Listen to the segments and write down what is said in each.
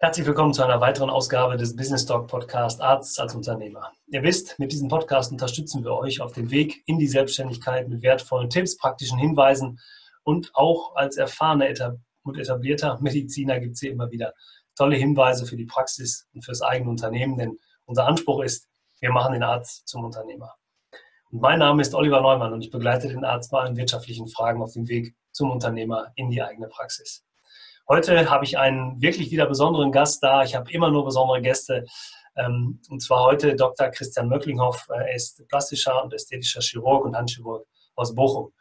Herzlich willkommen zu einer weiteren Ausgabe des Business Talk Podcast Arzt als Unternehmer. Ihr wisst, mit diesem Podcast unterstützen wir euch auf dem Weg in die Selbstständigkeit mit wertvollen Tipps, praktischen Hinweisen und auch als erfahrener und etablierter Mediziner gibt es hier immer wieder tolle Hinweise für die Praxis und fürs eigene Unternehmen, denn unser Anspruch ist, wir machen den Arzt zum Unternehmer. Und mein Name ist Oliver Neumann und ich begleite den Arzt bei allen wirtschaftlichen Fragen auf dem Weg zum Unternehmer in die eigene Praxis. Heute habe ich einen wirklich wieder besonderen Gast da. Ich habe immer nur besondere Gäste. Ähm, und zwar heute Dr. Christian Möcklinghoff. Er ist plastischer und ästhetischer Chirurg und Handchirurg aus Bochum.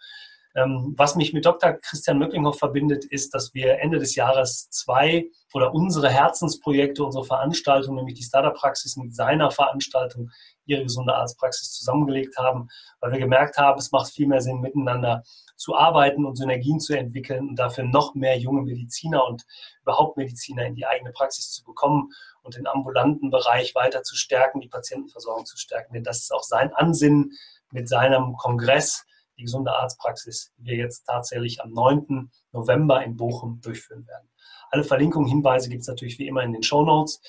Ähm, was mich mit Dr. Christian Möcklinghoff verbindet, ist, dass wir Ende des Jahres zwei oder unsere Herzensprojekte, unsere Veranstaltung, nämlich die Startup-Praxis mit seiner Veranstaltung, ihre gesunde Arztpraxis zusammengelegt haben, weil wir gemerkt haben, es macht viel mehr Sinn, miteinander zu arbeiten und Synergien zu entwickeln und dafür noch mehr junge Mediziner und überhaupt Mediziner in die eigene Praxis zu bekommen und den ambulanten Bereich weiter zu stärken, die Patientenversorgung zu stärken. Denn das ist auch sein Ansinnen mit seinem Kongress, die gesunde Arztpraxis, die wir jetzt tatsächlich am 9. November in Bochum durchführen werden. Alle Verlinkungen, Hinweise gibt es natürlich wie immer in den Show Notes.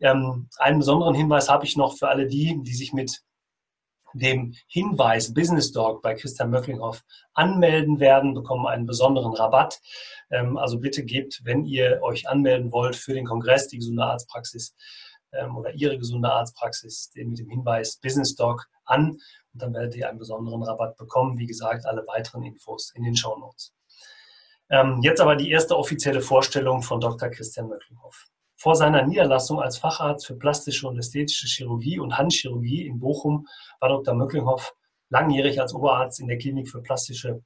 Ähm, einen besonderen Hinweis habe ich noch für alle die, die sich mit dem Hinweis Business Dog bei Christian Möcklinghoff anmelden werden, bekommen einen besonderen Rabatt. Ähm, also bitte gebt, wenn ihr euch anmelden wollt für den Kongress, die gesunde Arztpraxis ähm, oder Ihre gesunde Arztpraxis mit dem Hinweis Business Dog an und dann werdet ihr einen besonderen Rabatt bekommen. Wie gesagt, alle weiteren Infos in den Show Notes. Ähm, jetzt aber die erste offizielle Vorstellung von Dr. Christian Möcklinghoff. Vor seiner Niederlassung als Facharzt für plastische und ästhetische Chirurgie und Handchirurgie in Bochum war Dr. Möcklinghoff langjährig als Oberarzt in der Klinik für plastische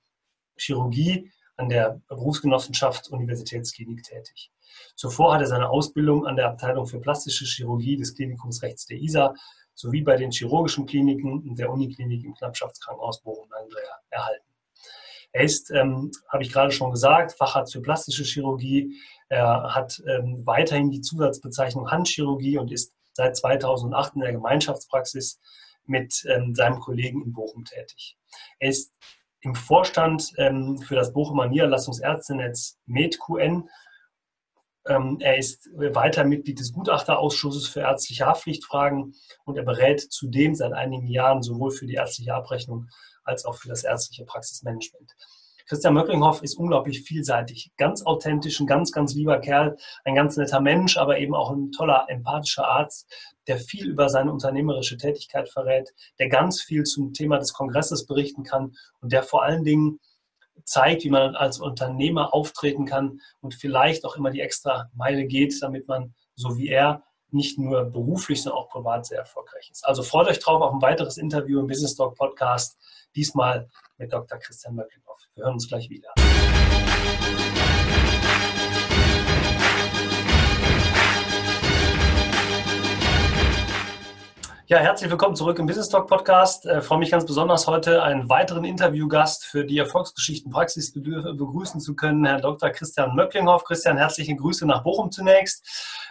Chirurgie an der Berufsgenossenschaft Universitätsklinik tätig. Zuvor hat er seine Ausbildung an der Abteilung für plastische Chirurgie des Klinikums rechts der ISA sowie bei den chirurgischen Kliniken und der Uniklinik im Knappschaftskrankenhaus Bochum-Langendreher erhalten. Er ist, ähm, habe ich gerade schon gesagt, Facharzt für plastische Chirurgie. Er hat ähm, weiterhin die Zusatzbezeichnung Handchirurgie und ist seit 2008 in der Gemeinschaftspraxis mit ähm, seinem Kollegen in Bochum tätig. Er ist im Vorstand ähm, für das Bochumer Niederlassungsärztenetz MedQN. Ähm, er ist weiter Mitglied des Gutachterausschusses für ärztliche Haftpflichtfragen und er berät zudem seit einigen Jahren sowohl für die ärztliche Abrechnung als auch für das ärztliche Praxismanagement. Christian Möcklinghoff ist unglaublich vielseitig, ganz authentisch, ein ganz, ganz lieber Kerl, ein ganz netter Mensch, aber eben auch ein toller, empathischer Arzt, der viel über seine unternehmerische Tätigkeit verrät, der ganz viel zum Thema des Kongresses berichten kann und der vor allen Dingen zeigt, wie man als Unternehmer auftreten kann und vielleicht auch immer die extra Meile geht, damit man, so wie er, nicht nur beruflich, sondern auch privat sehr erfolgreich ist. Also freut euch drauf auf ein weiteres Interview im Business Talk Podcast diesmal mit Dr. Christian Möcklinghoff. Wir hören uns gleich wieder. Ja, herzlich willkommen zurück im Business Talk Podcast. Ich äh, freue mich ganz besonders, heute einen weiteren Interviewgast für die Erfolgsgeschichten Praxis begrüßen zu können, Herr Dr. Christian Möcklinghoff. Christian, herzliche Grüße nach Bochum zunächst.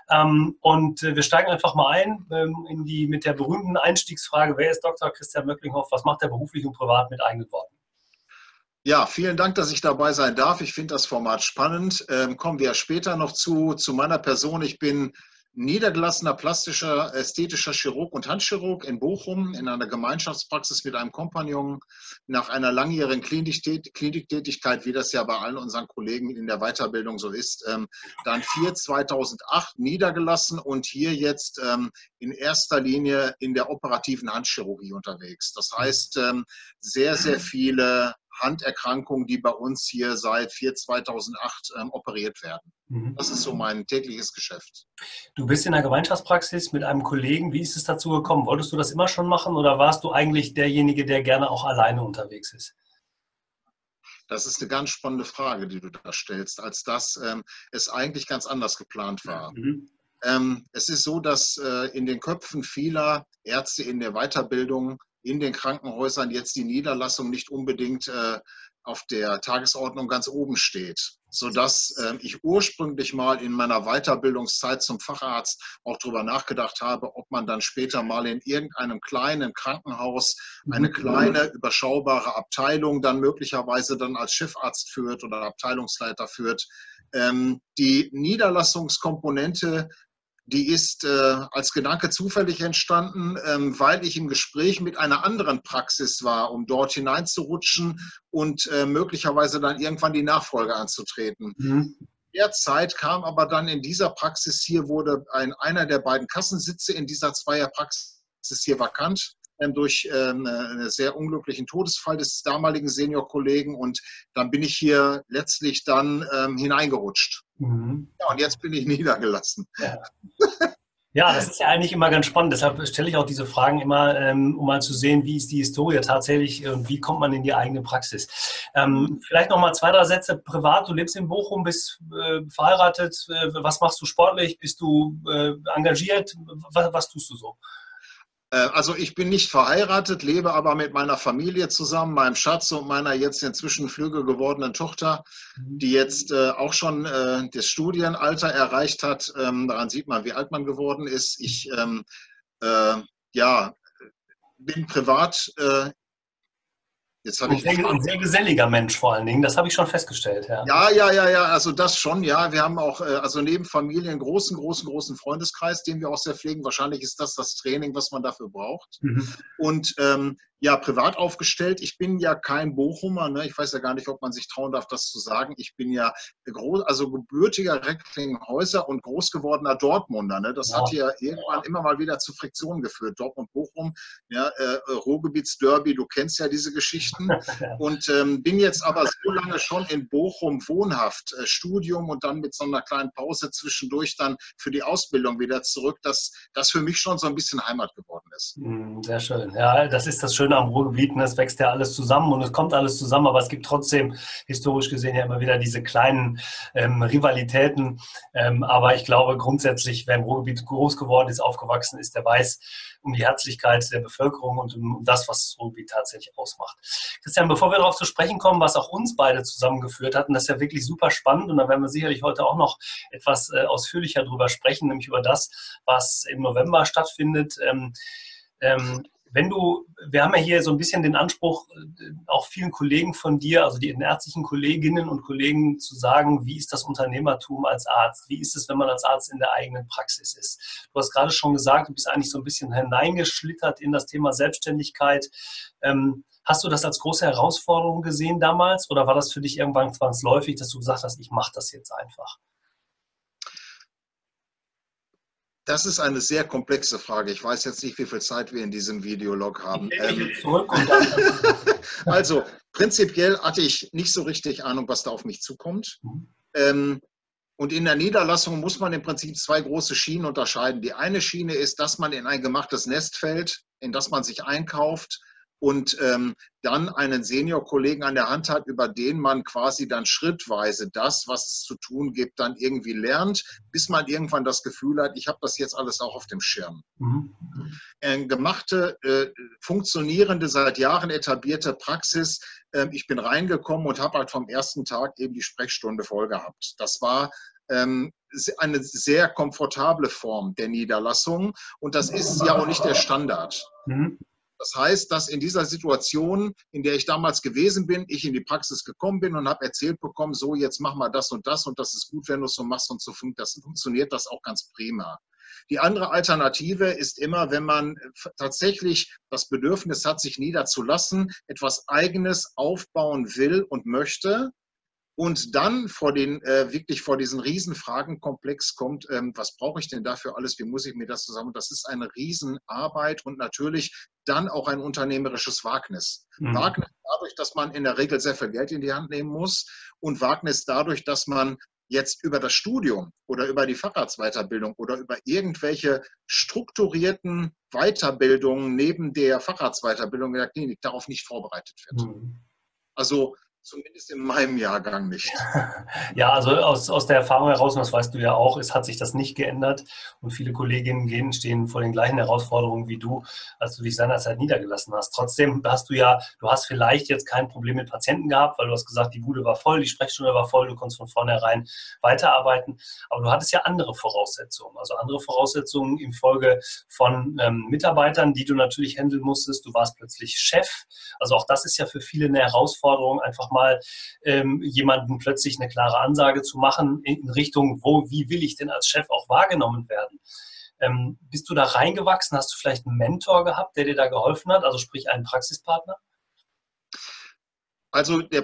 Ähm, und äh, wir steigen einfach mal ein ähm, in die, mit der berühmten Einstiegsfrage, wer ist Dr. Christian Möcklinghoff? Was macht er beruflich und privat mit eigenen? Ja, vielen Dank, dass ich dabei sein darf. Ich finde das Format spannend. Ähm, kommen wir später noch zu, zu meiner Person. Ich bin niedergelassener plastischer, ästhetischer Chirurg und Handchirurg in Bochum in einer Gemeinschaftspraxis mit einem Kompagnon nach einer langjährigen Kliniktätigkeit, wie das ja bei allen unseren Kollegen in der Weiterbildung so ist, ähm, dann vier 2008 niedergelassen und hier jetzt ähm, in erster Linie in der operativen Handchirurgie unterwegs. Das heißt, ähm, sehr, sehr viele Handerkrankungen, die bei uns hier seit 4 2008 ähm, operiert werden. Mhm. Das ist so mein tägliches Geschäft. Du bist in der Gemeinschaftspraxis mit einem Kollegen. Wie ist es dazu gekommen? Wolltest du das immer schon machen oder warst du eigentlich derjenige, der gerne auch alleine unterwegs ist? Das ist eine ganz spannende Frage, die du da stellst, als dass ähm, es eigentlich ganz anders geplant war. Mhm. Ähm, es ist so, dass äh, in den Köpfen vieler Ärzte in der Weiterbildung in den Krankenhäusern jetzt die Niederlassung nicht unbedingt äh, auf der Tagesordnung ganz oben steht. sodass äh, ich ursprünglich mal in meiner Weiterbildungszeit zum Facharzt auch darüber nachgedacht habe, ob man dann später mal in irgendeinem kleinen Krankenhaus eine mhm. kleine, überschaubare Abteilung dann möglicherweise dann als Chefarzt führt oder Abteilungsleiter führt. Ähm, die Niederlassungskomponente die ist äh, als Gedanke zufällig entstanden, ähm, weil ich im Gespräch mit einer anderen Praxis war, um dort hineinzurutschen und äh, möglicherweise dann irgendwann die Nachfolge anzutreten. Mhm. Derzeit kam aber dann in dieser Praxis hier, wurde ein, einer der beiden Kassensitze in dieser Zweierpraxis hier vakant ähm, durch ähm, einen sehr unglücklichen Todesfall des damaligen Seniorkollegen und dann bin ich hier letztlich dann ähm, hineingerutscht. Mhm. Ja, und jetzt bin ich niedergelassen. Ja. Ja, das ist ja eigentlich immer ganz spannend. Deshalb stelle ich auch diese Fragen immer, ähm, um mal zu sehen, wie ist die Historie tatsächlich und wie kommt man in die eigene Praxis. Ähm, vielleicht noch mal zwei, drei Sätze privat. Du lebst in Bochum, bist äh, verheiratet. Äh, was machst du sportlich? Bist du äh, engagiert? Was, was tust du so? Äh, also ich bin nicht verheiratet, lebe aber mit meiner Familie zusammen, meinem Schatz und meiner jetzt inzwischen flügge gewordenen Tochter, mhm. die jetzt äh, auch schon äh, das Studienalter erreicht hat. Ähm, daran sieht man, wie alt man geworden ist. Ich ähm, äh, ja, bin privat Jetzt ein, sehr, ein sehr geselliger Mensch vor allen Dingen, das habe ich schon festgestellt. Ja. ja, ja, ja, ja, also das schon, ja. Wir haben auch, äh, also neben Familie einen großen, großen, großen Freundeskreis, den wir auch sehr pflegen. Wahrscheinlich ist das das Training, was man dafür braucht. Mhm. Und ähm, ja, privat aufgestellt. Ich bin ja kein Bochumer. Ne? Ich weiß ja gar nicht, ob man sich trauen darf, das zu sagen. Ich bin ja groß, also gebürtiger Recklinghäuser und groß gewordener Dortmunder. Ne? Das ja. hat hier irgendwann immer mal wieder zu Friktionen geführt. Dortmund-Bochum, ja, äh, Ruhrgebietsderby, du kennst ja diese Geschichten. und ähm, bin jetzt aber so lange schon in Bochum wohnhaft, äh, Studium und dann mit so einer kleinen Pause zwischendurch dann für die Ausbildung wieder zurück, dass das für mich schon so ein bisschen Heimat geworden ist. Hm, sehr schön. Ja, das ist das Schöne Schöne am Ruhrgebiet, ne? es wächst ja alles zusammen und es kommt alles zusammen, aber es gibt trotzdem historisch gesehen ja immer wieder diese kleinen ähm, Rivalitäten. Ähm, aber ich glaube grundsätzlich, wer im Ruhrgebiet groß geworden ist, aufgewachsen ist, der weiß um die Herzlichkeit der Bevölkerung und um, das, was das Ruhrgebiet tatsächlich ausmacht. Christian, bevor wir darauf zu sprechen kommen, was auch uns beide zusammengeführt hat, und das ist ja wirklich super spannend und da werden wir sicherlich heute auch noch etwas äh, ausführlicher drüber sprechen, nämlich über das, was im November stattfindet. Ähm, ähm, wenn du, wir haben ja hier so ein bisschen den Anspruch, äh, auch vielen Kollegen von dir, also den ärztlichen Kolleginnen und Kollegen zu sagen, wie ist das Unternehmertum als Arzt? Wie ist es, wenn man als Arzt in der eigenen Praxis ist? Du hast gerade schon gesagt, du bist eigentlich so ein bisschen hineingeschlittert in das Thema Selbstständigkeit. Ähm, hast du das als große Herausforderung gesehen damals oder war das für dich irgendwann zwangsläufig, dass du gesagt hast, ich mache das jetzt einfach? Das ist eine sehr komplexe Frage. Ich weiß jetzt nicht, wie viel Zeit wir in diesem Videolog haben. Ähm, also, prinzipiell hatte ich nicht so richtig Ahnung, was da auf mich zukommt. Mhm. Ähm, und in der Niederlassung muss man im Prinzip zwei große Schienen unterscheiden. Die eine Schiene ist, dass man in ein gemachtes Nest fällt, in das man sich einkauft und ähm, dann einen Senior-Kollegen an der Hand hat, über den man quasi dann schrittweise das, was es zu tun gibt, dann irgendwie lernt, bis man irgendwann das Gefühl hat, ich habe das jetzt alles auch auf dem Schirm. Mhm. Äh, gemachte, äh, funktionierende, seit Jahren etablierte Praxis. Äh, ich bin reingekommen und habe halt vom ersten Tag eben die Sprechstunde voll gehabt. Das war ähm, eine sehr komfortable Form der Niederlassung und das ist ja auch nicht der Standard. Mhm. Das heißt, dass in dieser Situation, in der ich damals gewesen bin, ich in die Praxis gekommen bin und habe erzählt bekommen, so jetzt mach mal das und das und das ist gut, wenn du es so machst und so funktioniert das auch ganz prima. Die andere Alternative ist immer, wenn man tatsächlich das Bedürfnis hat, sich niederzulassen, etwas Eigenes aufbauen will und möchte, und dann vor den, äh, wirklich vor diesen Riesenfragenkomplex kommt, ähm, was brauche ich denn dafür alles, wie muss ich mir das zusammen? Das ist eine Riesenarbeit und natürlich dann auch ein unternehmerisches Wagnis. Mhm. Wagnis dadurch, dass man in der Regel sehr viel Geld in die Hand nehmen muss und Wagnis dadurch, dass man jetzt über das Studium oder über die Facharztweiterbildung oder über irgendwelche strukturierten Weiterbildungen neben der Facharztweiterbildung in der Klinik darauf nicht vorbereitet wird. Mhm. Also Zumindest in meinem Jahrgang nicht. Ja, also aus, aus der Erfahrung heraus, und das weißt du ja auch, es hat sich das nicht geändert und viele Kolleginnen gehen, stehen vor den gleichen Herausforderungen wie du, als du dich seinerzeit niedergelassen hast. Trotzdem hast du ja, du hast vielleicht jetzt kein Problem mit Patienten gehabt, weil du hast gesagt, die Bude war voll, die Sprechstunde war voll, du konntest von vornherein weiterarbeiten, aber du hattest ja andere Voraussetzungen, also andere Voraussetzungen im Folge von ähm, Mitarbeitern, die du natürlich handeln musstest. Du warst plötzlich Chef, also auch das ist ja für viele eine Herausforderung, einfach mal mal ähm, jemanden plötzlich eine klare Ansage zu machen in Richtung, wo, wie will ich denn als Chef auch wahrgenommen werden? Ähm, bist du da reingewachsen? Hast du vielleicht einen Mentor gehabt, der dir da geholfen hat? Also sprich einen Praxispartner? Also der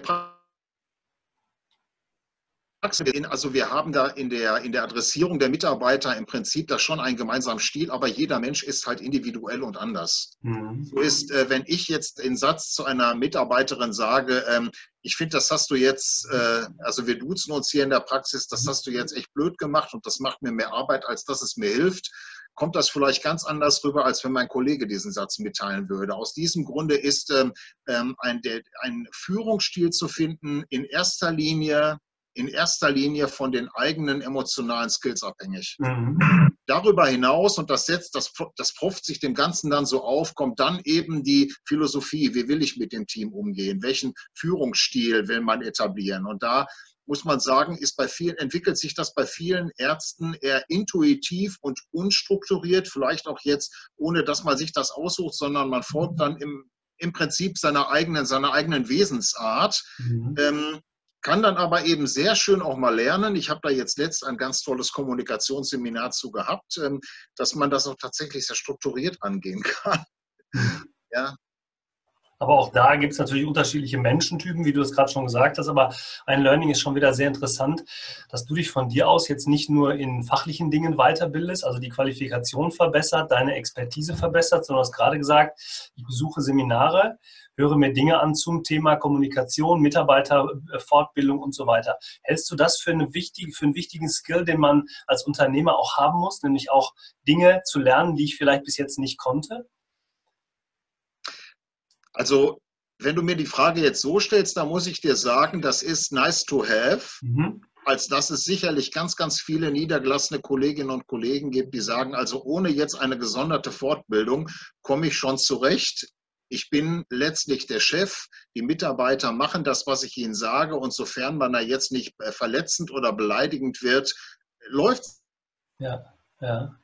Praxispartner also wir haben da in der, in der Adressierung der Mitarbeiter im Prinzip da schon einen gemeinsamen Stil, aber jeder Mensch ist halt individuell und anders. Mhm. So ist, äh, wenn ich jetzt den Satz zu einer Mitarbeiterin sage, ähm, ich finde, das hast du jetzt, äh, also wir duzen uns hier in der Praxis, das hast du jetzt echt blöd gemacht und das macht mir mehr Arbeit, als dass es mir hilft kommt das vielleicht ganz anders rüber, als wenn mein Kollege diesen Satz mitteilen würde. Aus diesem Grunde ist ähm, ähm ein, der, ein Führungsstil zu finden, in erster Linie in erster Linie von den eigenen emotionalen Skills abhängig. Mhm. Darüber hinaus, und das setzt, das, das pufft sich dem Ganzen dann so auf, kommt dann eben die Philosophie, wie will ich mit dem Team umgehen, welchen Führungsstil will man etablieren. Und da muss man sagen, ist bei vielen, entwickelt sich das bei vielen Ärzten eher intuitiv und unstrukturiert, vielleicht auch jetzt, ohne dass man sich das aussucht, sondern man folgt dann im, im Prinzip seiner eigenen, seiner eigenen Wesensart. Mhm. Ähm, kann dann aber eben sehr schön auch mal lernen. Ich habe da jetzt letzt ein ganz tolles Kommunikationsseminar zu gehabt, ähm, dass man das auch tatsächlich sehr strukturiert angehen kann. Ja. Aber auch da gibt es natürlich unterschiedliche Menschentypen, wie du es gerade schon gesagt hast. Aber ein Learning ist schon wieder sehr interessant, dass du dich von dir aus jetzt nicht nur in fachlichen Dingen weiterbildest, also die Qualifikation verbessert, deine Expertise verbessert, sondern du hast gerade gesagt, ich besuche Seminare, höre mir Dinge an zum Thema Kommunikation, Mitarbeiterfortbildung und so weiter. Hältst du das für, eine wichtige, für einen wichtigen Skill, den man als Unternehmer auch haben muss, nämlich auch Dinge zu lernen, die ich vielleicht bis jetzt nicht konnte? Also wenn du mir die Frage jetzt so stellst, dann muss ich dir sagen, das ist nice to have. Mhm als dass es sicherlich ganz, ganz viele niedergelassene Kolleginnen und Kollegen gibt, die sagen, also ohne jetzt eine gesonderte Fortbildung komme ich schon zurecht ich bin letztlich der Chef, die Mitarbeiter machen das, was ich ihnen sage und sofern man da jetzt nicht äh, verletzend oder beleidigend wird, läuft es. Ja, ja.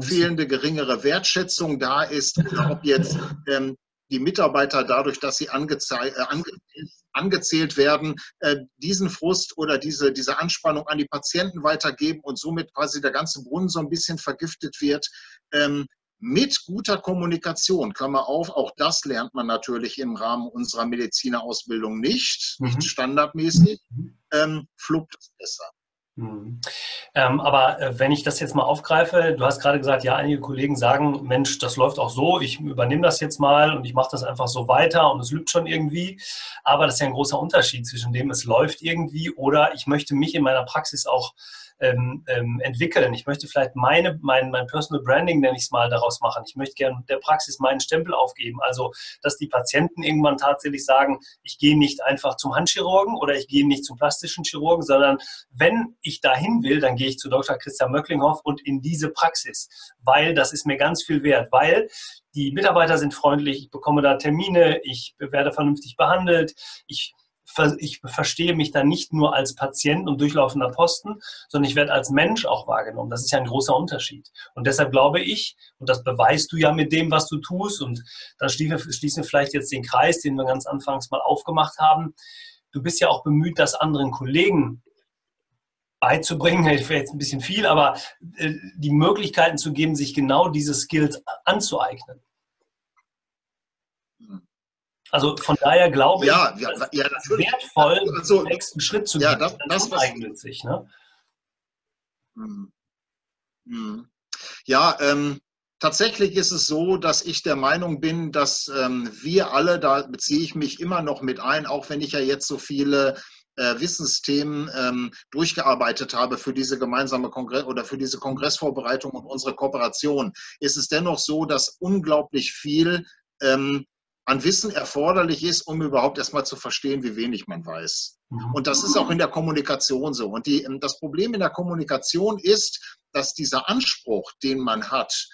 fehlende geringere Wertschätzung da ist, oder ob jetzt ähm, die Mitarbeiter dadurch, dass sie äh, angezählt werden, äh, diesen Frust oder diese, diese Anspannung an die Patienten weitergeben und somit quasi der ganze Brunnen so ein bisschen vergiftet wird. Ähm, mit guter Kommunikation, Klammer auf, auch das lernt man natürlich im Rahmen unserer Medizinerausbildung nicht, nicht mhm. standardmäßig, mhm. ähm, fluppt es besser. Mhm. Ähm, aber äh, wenn ich das jetzt mal aufgreife, du hast gerade gesagt, ja, einige Kollegen sagen, Mensch, das läuft auch so, ich übernehme das jetzt mal und ich mache das einfach so weiter und es lübt schon irgendwie. Aber das ist ja ein großer Unterschied zwischen dem, es läuft irgendwie oder ich möchte mich in meiner Praxis auch ähm, ähm, entwickeln. Ich möchte vielleicht meine, mein, mein Personal Branding, nenne ich es mal, daraus machen. Ich möchte gerne der Praxis meinen Stempel aufgeben. Also, dass die Patienten irgendwann tatsächlich sagen, ich gehe nicht einfach zum Handchirurgen oder ich gehe nicht zum plastischen Chirurgen, sondern wenn ich dahin will, dann gehe ich zu Dr. Christian Möcklinghoff und in diese Praxis, weil das ist mir ganz viel wert, weil die Mitarbeiter sind freundlich, ich bekomme da Termine, ich werde vernünftig behandelt, ich ich verstehe mich dann nicht nur als Patient und durchlaufender Posten, sondern ich werde als Mensch auch wahrgenommen. Das ist ja ein großer Unterschied. Und deshalb glaube ich, und das beweist du ja mit dem, was du tust, und dann schließen wir vielleicht jetzt den Kreis, den wir ganz anfangs mal aufgemacht haben. Du bist ja auch bemüht, das anderen Kollegen beizubringen, jetzt ein bisschen viel, aber äh, die Möglichkeiten zu geben, sich genau diese Skills anzueignen. Also von daher glaube ich, ja, ja, ja, das ist wertvoll, also, den nächsten Schritt zu gehen. Ja, das, das, das eignet sich. Ne? Hm. Hm. Ja, ähm, tatsächlich ist es so, dass ich der Meinung bin, dass ähm, wir alle, da beziehe ich mich immer noch mit ein, auch wenn ich ja jetzt so viele äh, Wissensthemen ähm, durchgearbeitet habe für diese gemeinsame Kongress oder für diese Kongressvorbereitung und unsere Kooperation, ist es dennoch so, dass unglaublich viel ähm, an Wissen erforderlich ist, um überhaupt erstmal zu verstehen, wie wenig man weiß. Mhm. Und das ist auch in der Kommunikation so. Und die, das Problem in der Kommunikation ist, dass dieser Anspruch, den man hat,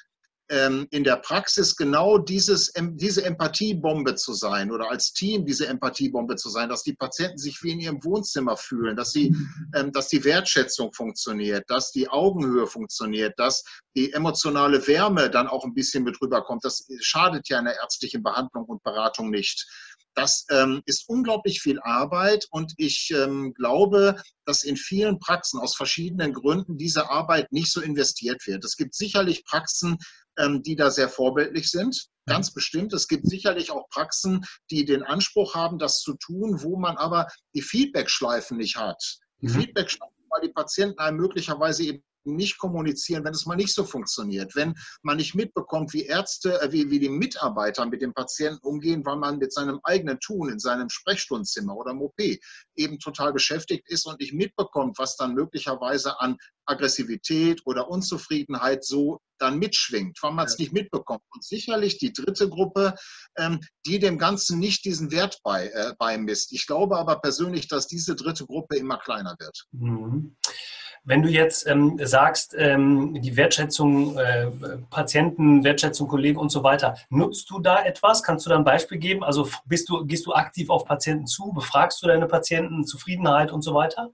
in der Praxis genau dieses, diese Empathiebombe zu sein oder als Team diese Empathiebombe zu sein, dass die Patienten sich wie in ihrem Wohnzimmer fühlen, dass, sie, ähm, dass die Wertschätzung funktioniert, dass die Augenhöhe funktioniert, dass die emotionale Wärme dann auch ein bisschen mit rüberkommt. Das schadet ja in der ärztlichen Behandlung und Beratung nicht. Das ähm, ist unglaublich viel Arbeit und ich ähm, glaube, dass in vielen Praxen aus verschiedenen Gründen diese Arbeit nicht so investiert wird. Es gibt sicherlich Praxen, ähm, die da sehr vorbildlich sind. Ganz mhm. bestimmt. Es gibt sicherlich auch Praxen, die den Anspruch haben, das zu tun, wo man aber die Feedback-Schleifen nicht hat. Die mhm. Feedback-Schleifen, weil die Patienten einem möglicherweise eben nicht kommunizieren, wenn es mal nicht so funktioniert, wenn man nicht mitbekommt, wie Ärzte, äh, wie, wie die Mitarbeiter mit dem Patienten umgehen, weil man mit seinem eigenen Tun in seinem Sprechstundenzimmer oder im OP eben total beschäftigt ist und nicht mitbekommt, was dann möglicherweise an Aggressivität oder Unzufriedenheit so dann mitschwingt, weil man es nicht mitbekommt. Und sicherlich die dritte Gruppe, ähm, die dem Ganzen nicht diesen Wert bei, äh, beimisst. Ich glaube aber persönlich, dass diese dritte Gruppe immer kleiner wird. Mhm. Wenn du jetzt ähm, sagst, ähm, die Wertschätzung äh, Patienten, Wertschätzung Kollegen und so weiter, nutzt du da etwas? Kannst du da ein Beispiel geben? Also bist du, gehst du aktiv auf Patienten zu? Befragst du deine Patienten, Zufriedenheit und so weiter?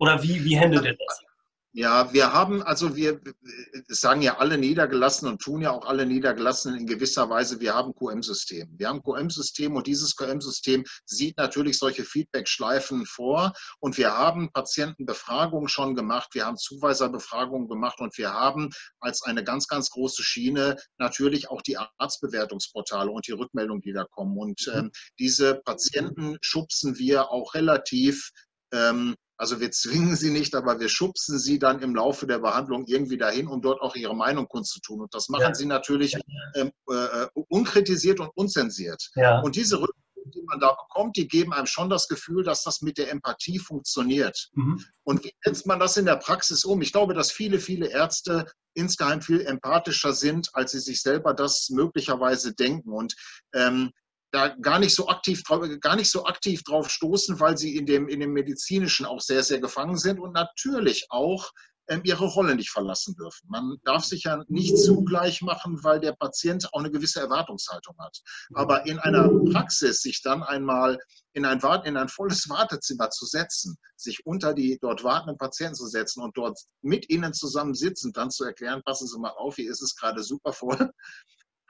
Oder wie, wie handelt ihr das? Ja, wir haben, also wir sagen ja alle Niedergelassenen und tun ja auch alle Niedergelassenen in gewisser Weise, wir haben QM-System. Wir haben QM-System und dieses QM-System sieht natürlich solche Feedback-Schleifen vor und wir haben Patientenbefragungen schon gemacht, wir haben Zuweiserbefragungen gemacht und wir haben als eine ganz, ganz große Schiene natürlich auch die Arztbewertungsportale und die Rückmeldungen, die da kommen. Und mhm. ähm, diese Patienten schubsen wir auch relativ also wir zwingen sie nicht, aber wir schubsen sie dann im Laufe der Behandlung irgendwie dahin, um dort auch ihre Meinung kundzutun. Und das machen ja. sie natürlich ähm, äh, unkritisiert und unzensiert. Ja. Und diese Rückmeldungen, die man da bekommt, die geben einem schon das Gefühl, dass das mit der Empathie funktioniert. Mhm. Und wie setzt man das in der Praxis um? Ich glaube, dass viele, viele Ärzte insgeheim viel empathischer sind, als sie sich selber das möglicherweise denken. Und ähm, da gar nicht so aktiv gar nicht so aktiv drauf stoßen, weil sie in dem, in dem medizinischen auch sehr, sehr gefangen sind und natürlich auch ähm, ihre Rolle nicht verlassen dürfen. Man darf sich ja nicht zugleich machen, weil der Patient auch eine gewisse Erwartungshaltung hat. Aber in einer Praxis sich dann einmal in ein, in ein volles Wartezimmer zu setzen, sich unter die dort wartenden Patienten zu setzen und dort mit ihnen zusammen sitzen, dann zu erklären, passen Sie mal auf, hier ist es gerade super voll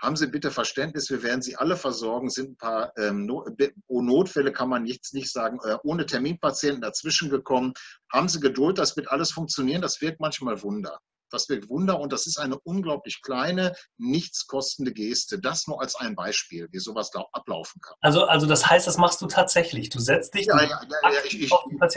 haben Sie bitte Verständnis, wir werden Sie alle versorgen. Sind ein paar ähm, oh, Notfälle, kann man nichts nicht sagen, äh, ohne Terminpatienten dazwischen gekommen. Haben Sie Geduld, das wird alles funktionieren. Das wirkt manchmal Wunder. Das wirkt Wunder und das ist eine unglaublich kleine, nichts kostende Geste. Das nur als ein Beispiel, wie sowas ablaufen kann. Also, also das heißt, das machst du tatsächlich. Du setzt dich ja, ja, ja, ja ich, ich,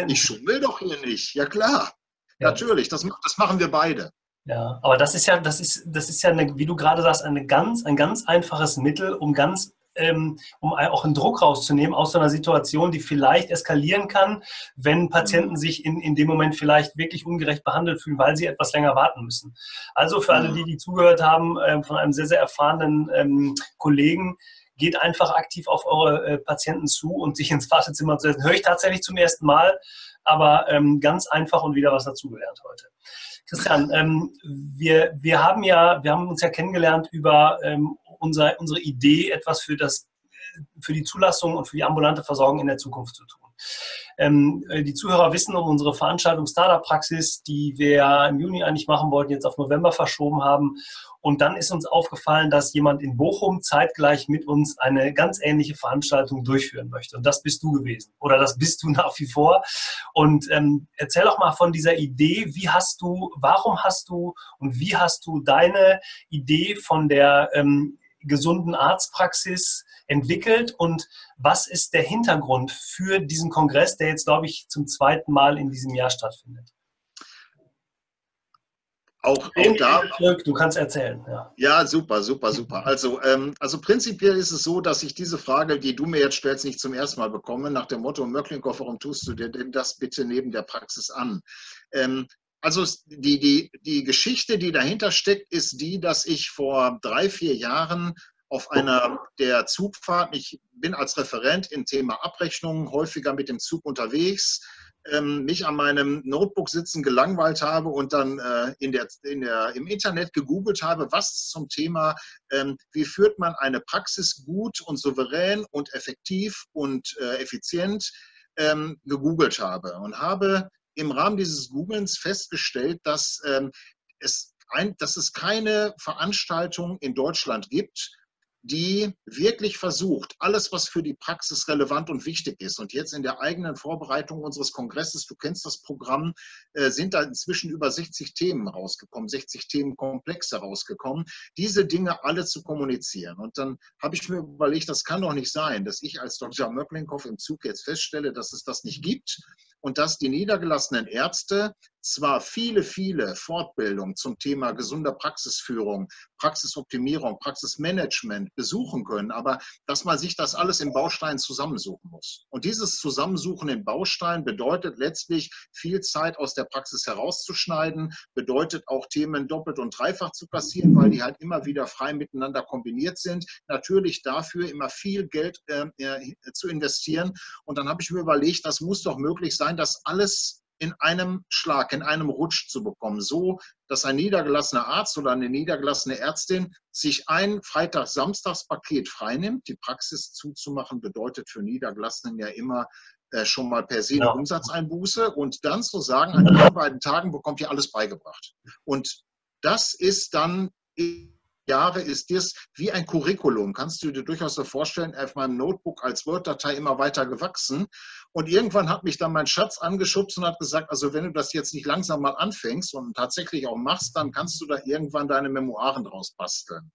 ich schummel doch hier nicht. Ja klar, ja. natürlich. Das, das machen wir beide. Ja, aber das ist ja, das ist, das ist ja, eine, wie du gerade sagst, eine ganz, ein ganz einfaches Mittel, um ganz ähm, um auch einen Druck rauszunehmen aus so einer Situation, die vielleicht eskalieren kann, wenn Patienten sich in, in dem Moment vielleicht wirklich ungerecht behandelt fühlen, weil sie etwas länger warten müssen. Also für alle, die, die zugehört haben, äh, von einem sehr, sehr erfahrenen ähm, Kollegen, geht einfach aktiv auf eure äh, Patienten zu und sich ins Wartezimmer zu setzen. Höre ich tatsächlich zum ersten Mal, aber ähm, ganz einfach und wieder was dazugelernt heute. Christian, ähm, wir, wir haben ja, wir haben uns ja kennengelernt über ähm, unser, unsere Idee, etwas für das für die Zulassung und für die ambulante Versorgung in der Zukunft zu tun. Ähm, äh, die Zuhörer wissen um unsere Veranstaltung Startup Praxis, die wir im Juni eigentlich machen wollten, jetzt auf November verschoben haben. Und dann ist uns aufgefallen, dass jemand in Bochum zeitgleich mit uns eine ganz ähnliche Veranstaltung durchführen möchte. Und das bist du gewesen. Oder das bist du nach wie vor. Und ähm, erzähl doch mal von dieser Idee. Wie hast du, warum hast du und wie hast du deine Idee von der ähm, gesunden Arztpraxis entwickelt und was ist der Hintergrund für diesen Kongress, der jetzt, glaube ich, zum zweiten Mal in diesem Jahr stattfindet? auch, auch da. Du kannst erzählen. Ja, ja super, super, super. Also, ähm, also prinzipiell ist es so, dass ich diese Frage, die du mir jetzt stellst, nicht zum ersten Mal bekomme, nach dem Motto, Möcklinkhoff, warum tust du dir denn das bitte neben der Praxis an? Ähm, also die, die, die Geschichte, die dahinter steckt, ist die, dass ich vor drei, vier Jahren auf einer der Zugfahrten, ich bin als Referent im Thema Abrechnungen häufiger mit dem Zug unterwegs, ähm, mich an meinem Notebook sitzen gelangweilt habe und dann äh, in der, in der, im Internet gegoogelt habe, was zum Thema, ähm, wie führt man eine Praxis gut und souverän und effektiv und äh, effizient ähm, gegoogelt habe. Und habe im Rahmen dieses Googlens festgestellt, dass, ähm, es ein, dass es keine Veranstaltung in Deutschland gibt, die wirklich versucht, alles, was für die Praxis relevant und wichtig ist, und jetzt in der eigenen Vorbereitung unseres Kongresses, du kennst das Programm, äh, sind da inzwischen über 60 Themen rausgekommen, 60 Themenkomplexe rausgekommen, diese Dinge alle zu kommunizieren. Und dann habe ich mir überlegt, das kann doch nicht sein, dass ich als Dr. Möcklinkhoff im Zug jetzt feststelle, dass es das nicht gibt und dass die niedergelassenen Ärzte zwar viele, viele Fortbildungen zum Thema gesunder Praxisführung, Praxisoptimierung, Praxismanagement besuchen können, aber dass man sich das alles in Bausteinen zusammensuchen muss. Und dieses Zusammensuchen in Bausteinen bedeutet letztlich viel Zeit aus der Praxis herauszuschneiden, bedeutet auch Themen doppelt und dreifach zu passieren, weil die halt immer wieder frei miteinander kombiniert sind. Natürlich dafür immer viel Geld äh, äh zu investieren. Und dann habe ich mir überlegt, das muss doch möglich sein, dass alles in einem Schlag, in einem Rutsch zu bekommen, so dass ein niedergelassener Arzt oder eine niedergelassene Ärztin sich ein Freitag-Samstags-Paket freinimmt. Die Praxis zuzumachen bedeutet für Niedergelassenen ja immer äh, schon mal per se eine ja. Umsatzeinbuße und dann zu sagen, an den beiden Tagen bekommt ihr alles beigebracht. Und das ist dann Jahre ist das wie ein Curriculum. Kannst du dir durchaus so vorstellen, auf meinem Notebook als Word-Datei immer weiter gewachsen. Und irgendwann hat mich dann mein Schatz angeschubst und hat gesagt, also wenn du das jetzt nicht langsam mal anfängst und tatsächlich auch machst, dann kannst du da irgendwann deine Memoiren draus basteln.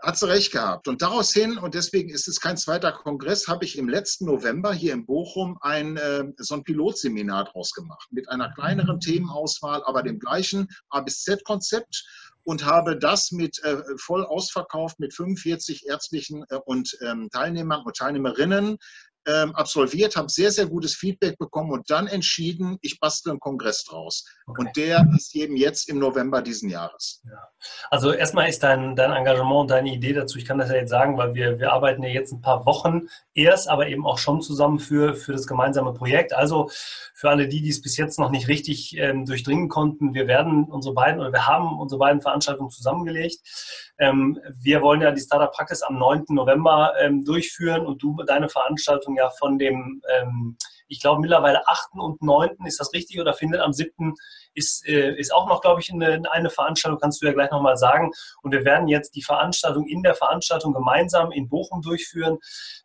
Hat sie recht gehabt. Und daraus hin, und deswegen ist es kein zweiter Kongress, habe ich im letzten November hier in Bochum ein, äh, so ein Pilotseminar draus gemacht. Mit einer kleineren Themenauswahl, aber dem gleichen A bis Z-Konzept und habe das mit äh, voll ausverkauft mit 45 ärztlichen äh, und ähm, Teilnehmern und Teilnehmerinnen ähm, absolviert, habe sehr, sehr gutes Feedback bekommen und dann entschieden, ich bastle einen Kongress draus. Okay. Und der ist eben jetzt im November diesen Jahres. Ja. Also erstmal ist dein, dein Engagement und deine Idee dazu, ich kann das ja jetzt sagen, weil wir, wir arbeiten ja jetzt ein paar Wochen erst, aber eben auch schon zusammen für, für das gemeinsame Projekt. Also für alle die, die es bis jetzt noch nicht richtig ähm, durchdringen konnten, wir werden unsere beiden oder wir haben unsere beiden Veranstaltungen zusammengelegt. Ähm, wir wollen ja die Startup Praxis am 9. November ähm, durchführen und du deine Veranstaltung ja von dem, ähm, ich glaube mittlerweile 8. und 9. ist das richtig oder findet am 7. ist, äh, ist auch noch, glaube ich, eine, eine Veranstaltung, kannst du ja gleich nochmal sagen. Und wir werden jetzt die Veranstaltung in der Veranstaltung gemeinsam in Bochum durchführen,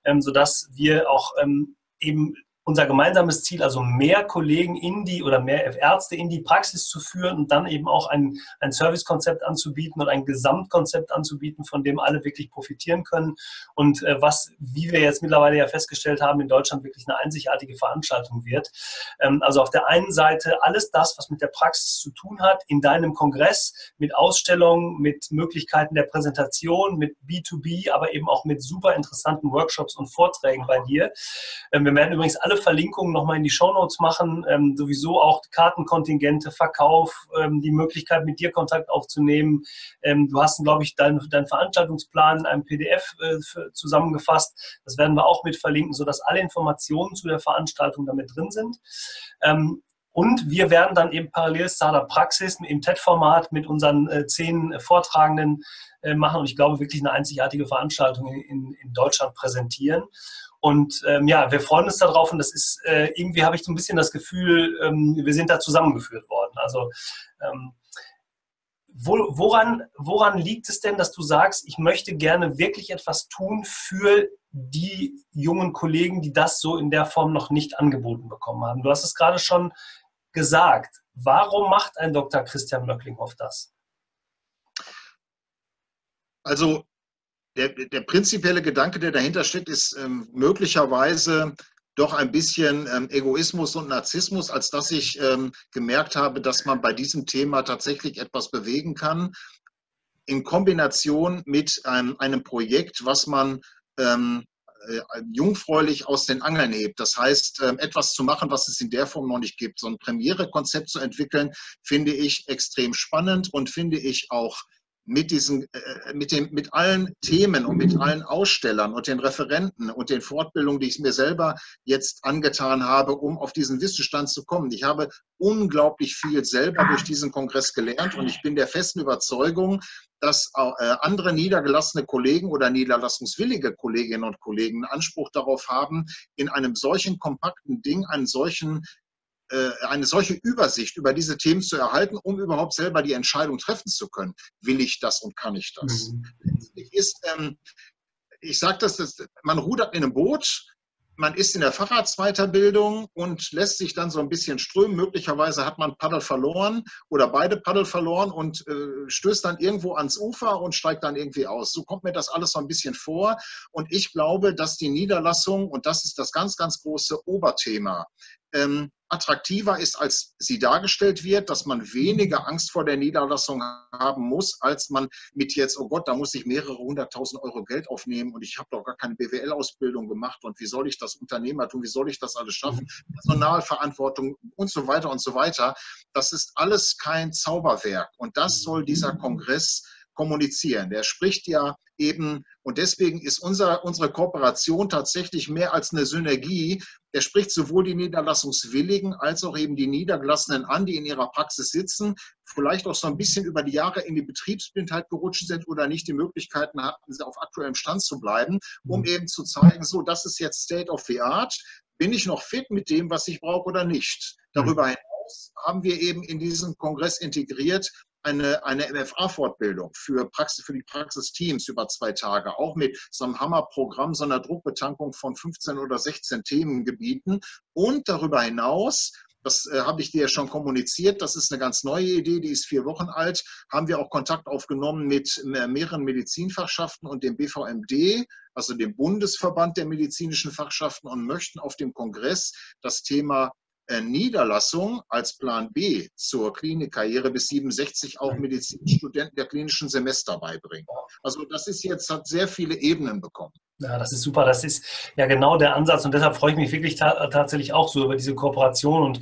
ähm, sodass wir auch ähm, eben unser gemeinsames Ziel, also mehr Kollegen in die oder mehr Ärzte in die Praxis zu führen und dann eben auch ein, ein Servicekonzept anzubieten und ein Gesamtkonzept anzubieten, von dem alle wirklich profitieren können. Und äh, was, wie wir jetzt mittlerweile ja festgestellt haben, in Deutschland wirklich eine einzigartige Veranstaltung wird. Ähm, also auf der einen Seite alles das, was mit der Praxis zu tun hat, in deinem Kongress mit Ausstellungen, mit Möglichkeiten der Präsentation, mit B2B, aber eben auch mit super interessanten Workshops und Vorträgen bei dir. Ähm, wir werden übrigens alle Verlinkungen nochmal in die Shownotes machen. Ähm, sowieso auch Kartenkontingente, Verkauf, ähm, die Möglichkeit, mit dir Kontakt aufzunehmen. Ähm, du hast, glaube ich, deinen dein Veranstaltungsplan in einem PDF äh, für, zusammengefasst. Das werden wir auch mit verlinken, sodass alle Informationen zu der Veranstaltung damit drin sind. Ähm, und wir werden dann eben parallel Startup Praxis im TED-Format mit unseren äh, zehn Vortragenden äh, machen und ich glaube wirklich eine einzigartige Veranstaltung in, in Deutschland präsentieren. Und ähm, ja, wir freuen uns darauf und das ist, äh, irgendwie habe ich so ein bisschen das Gefühl, ähm, wir sind da zusammengeführt worden. Also ähm, wo, woran, woran liegt es denn, dass du sagst, ich möchte gerne wirklich etwas tun für die jungen Kollegen, die das so in der Form noch nicht angeboten bekommen haben? Du hast es gerade schon gesagt. Warum macht ein Dr. Christian Möcklinghoff das? Also der, der prinzipielle Gedanke, der dahinter steckt, ist ähm, möglicherweise doch ein bisschen ähm, Egoismus und Narzissmus, als dass ich ähm, gemerkt habe, dass man bei diesem Thema tatsächlich etwas bewegen kann. In Kombination mit einem, einem Projekt, was man ähm, äh, jungfräulich aus den Angeln hebt. Das heißt, ähm, etwas zu machen, was es in der Form noch nicht gibt. So ein Premiere-Konzept zu entwickeln, finde ich extrem spannend und finde ich auch mit diesen, äh, mit dem, mit allen Themen und mit allen Ausstellern und den Referenten und den Fortbildungen, die ich mir selber jetzt angetan habe, um auf diesen Wissensstand zu kommen. Ich habe unglaublich viel selber durch diesen Kongress gelernt und ich bin der festen Überzeugung, dass äh, andere niedergelassene Kollegen oder niederlassungswillige Kolleginnen und Kollegen Anspruch darauf haben, in einem solchen kompakten Ding einen solchen äh, eine solche Übersicht über diese Themen zu erhalten, um überhaupt selber die Entscheidung treffen zu können. Will ich das und kann ich das? Mhm. Ist, ähm, ich sage das, das, man rudert in einem Boot, man ist in der Facharztweiterbildung und lässt sich dann so ein bisschen strömen. Möglicherweise hat man Paddel verloren oder beide Paddel verloren und äh, stößt dann irgendwo ans Ufer und steigt dann irgendwie aus. So kommt mir das alles so ein bisschen vor. Und ich glaube, dass die Niederlassung, und das ist das ganz, ganz große Oberthema, ähm, attraktiver ist, als sie dargestellt wird, dass man weniger Angst vor der Niederlassung haben muss, als man mit jetzt, oh Gott, da muss ich mehrere hunderttausend Euro Geld aufnehmen und ich habe doch gar keine BWL-Ausbildung gemacht und wie soll ich das Unternehmertum, wie soll ich das alles schaffen, Personalverantwortung und so weiter und so weiter. Das ist alles kein Zauberwerk und das soll dieser Kongress kommunizieren. Der spricht ja eben, und deswegen ist unser, unsere Kooperation tatsächlich mehr als eine Synergie. Der spricht sowohl die Niederlassungswilligen als auch eben die Niedergelassenen an, die in ihrer Praxis sitzen, vielleicht auch so ein bisschen über die Jahre in die Betriebsblindheit gerutscht sind oder nicht die Möglichkeiten hatten, auf aktuellem Stand zu bleiben, um mhm. eben zu zeigen, so, das ist jetzt State of the Art. Bin ich noch fit mit dem, was ich brauche oder nicht? Darüber mhm. hinaus haben wir eben in diesen Kongress integriert eine, eine MFA-Fortbildung für, für die Praxisteams über zwei Tage, auch mit so einem Hammerprogramm, so einer Druckbetankung von 15 oder 16 Themengebieten. Und darüber hinaus das äh, habe ich dir ja schon kommuniziert. Das ist eine ganz neue Idee, die ist vier Wochen alt. Haben wir auch Kontakt aufgenommen mit mehreren Medizinfachschaften und dem BVMD, also dem Bundesverband der medizinischen Fachschaften, und möchten auf dem Kongress das Thema Niederlassung als Plan B zur Klinikkarriere bis 67 auch Medizinstudenten der klinischen Semester beibringen. Also das ist jetzt, hat sehr viele Ebenen bekommen. Ja, das ist super. Das ist ja genau der Ansatz und deshalb freue ich mich wirklich ta tatsächlich auch so über diese Kooperation. Und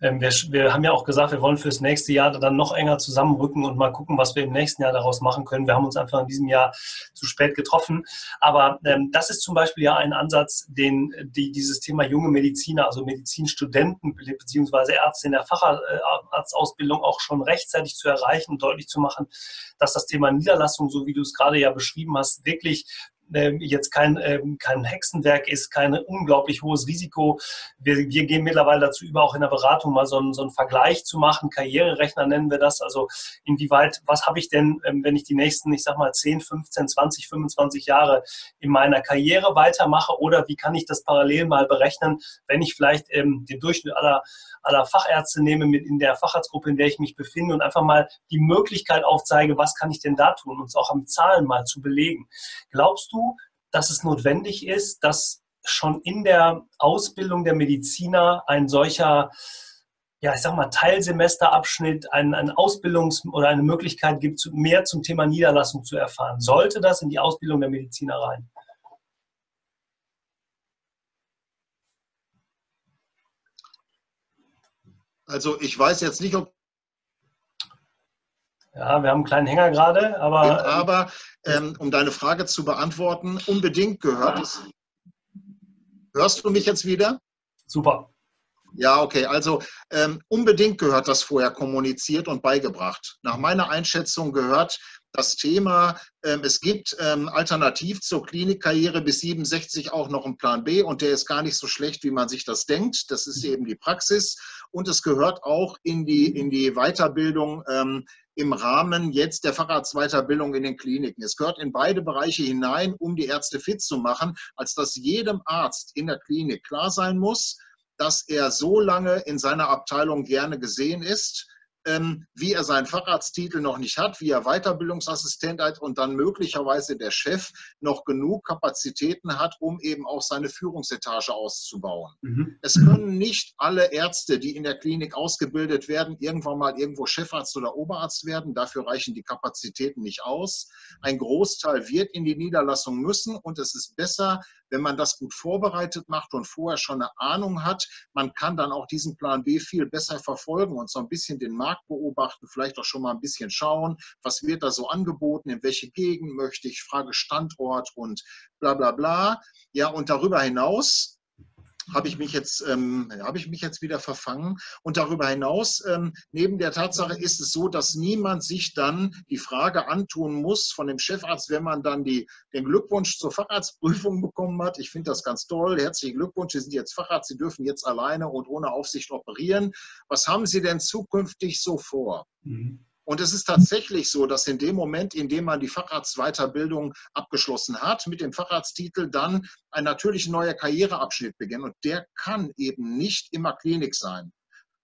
ähm, wir, wir haben ja auch gesagt, wir wollen fürs nächste Jahr dann noch enger zusammenrücken und mal gucken, was wir im nächsten Jahr daraus machen können. Wir haben uns einfach in diesem Jahr zu spät getroffen. Aber ähm, das ist zum Beispiel ja ein Ansatz, den die, dieses Thema junge Mediziner, also Medizinstudenten beziehungsweise Ärzte in der Facharztausbildung auch schon rechtzeitig zu erreichen und deutlich zu machen, dass das Thema Niederlassung, so wie du es gerade ja beschrieben hast, wirklich jetzt kein, ähm, kein Hexenwerk ist, kein unglaublich hohes Risiko. Wir, wir gehen mittlerweile dazu über, auch in der Beratung mal so einen, so einen Vergleich zu machen. Karriererechner nennen wir das. Also inwieweit, was habe ich denn, ähm, wenn ich die nächsten, ich sag mal, 10, 15, 20, 25 Jahre in meiner Karriere weitermache oder wie kann ich das parallel mal berechnen, wenn ich vielleicht ähm, den Durchschnitt aller, aller Fachärzte nehme mit in der Facharztgruppe, in der ich mich befinde und einfach mal die Möglichkeit aufzeige, was kann ich denn da tun, uns auch am Zahlen mal zu belegen. Glaubst du, du, dass es notwendig ist, dass schon in der Ausbildung der Mediziner ein solcher, ja, ich sag mal, Teilsemesterabschnitt, ein, ein Ausbildungs- oder eine Möglichkeit gibt, mehr zum Thema Niederlassung zu erfahren? Sollte das in die Ausbildung der Mediziner rein? Also ich weiß jetzt nicht, ob ja, wir haben einen kleinen Hänger gerade, aber. Aber ähm, um deine Frage zu beantworten, unbedingt gehört es. Hörst du mich jetzt wieder? Super. Ja, okay. Also ähm, unbedingt gehört das vorher kommuniziert und beigebracht. Nach meiner Einschätzung gehört das Thema, ähm, es gibt ähm, alternativ zur Klinikkarriere bis 67 auch noch einen Plan B und der ist gar nicht so schlecht, wie man sich das denkt. Das ist eben die Praxis und es gehört auch in die, in die Weiterbildung ähm, im Rahmen jetzt der Facharztweiterbildung in den Kliniken. Es gehört in beide Bereiche hinein, um die Ärzte fit zu machen, als dass jedem Arzt in der Klinik klar sein muss, dass er so lange in seiner Abteilung gerne gesehen ist, wie er seinen Facharzttitel noch nicht hat, wie er Weiterbildungsassistent hat und dann möglicherweise der Chef noch genug Kapazitäten hat, um eben auch seine Führungsetage auszubauen. Mhm. Es können nicht alle Ärzte, die in der Klinik ausgebildet werden, irgendwann mal irgendwo Chefarzt oder Oberarzt werden. Dafür reichen die Kapazitäten nicht aus. Ein Großteil wird in die Niederlassung müssen und es ist besser, wenn man das gut vorbereitet macht und vorher schon eine Ahnung hat. Man kann dann auch diesen Plan B viel besser verfolgen und so ein bisschen den Markt beobachten, vielleicht auch schon mal ein bisschen schauen, was wird da so angeboten, in welche Gegend möchte ich, Frage Standort und bla bla bla. Ja, und darüber hinaus habe ich mich jetzt ähm, habe ich mich jetzt wieder verfangen und darüber hinaus ähm, neben der Tatsache ist es so, dass niemand sich dann die Frage antun muss von dem Chefarzt, wenn man dann die, den Glückwunsch zur Facharztprüfung bekommen hat. Ich finde das ganz toll. Herzlichen Glückwunsch. Sie sind jetzt Facharzt. Sie dürfen jetzt alleine und ohne Aufsicht operieren. Was haben Sie denn zukünftig so vor? Mhm. Und es ist tatsächlich so, dass in dem Moment, in dem man die Facharztweiterbildung abgeschlossen hat, mit dem Facharzttitel dann ein natürlich neuer Karriereabschnitt beginnt. Und der kann eben nicht immer Klinik sein.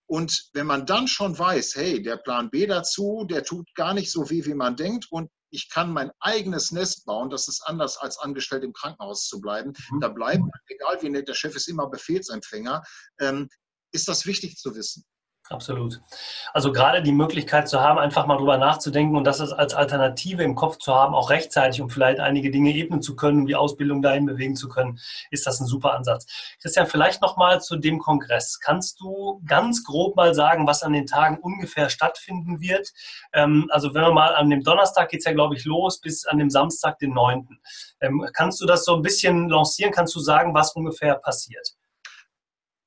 Und wenn man dann schon weiß, hey, der Plan B dazu, der tut gar nicht so weh, wie man denkt und ich kann mein eigenes Nest bauen, das ist anders als angestellt im Krankenhaus zu bleiben. Mhm. Da bleibt, egal wie nett der Chef ist, immer Befehlsempfänger, ähm, ist das wichtig zu wissen. Absolut. Also gerade die Möglichkeit zu haben, einfach mal drüber nachzudenken und das als Alternative im Kopf zu haben, auch rechtzeitig, um vielleicht einige Dinge ebnen zu können, um die Ausbildung dahin bewegen zu können, ist das ein super Ansatz. Christian, vielleicht nochmal zu dem Kongress. Kannst du ganz grob mal sagen, was an den Tagen ungefähr stattfinden wird? Ähm, also wenn wir mal an dem Donnerstag geht es ja, glaube ich, los, bis an dem Samstag, den 9. Ähm, kannst du das so ein bisschen lancieren? Kannst du sagen, was ungefähr passiert?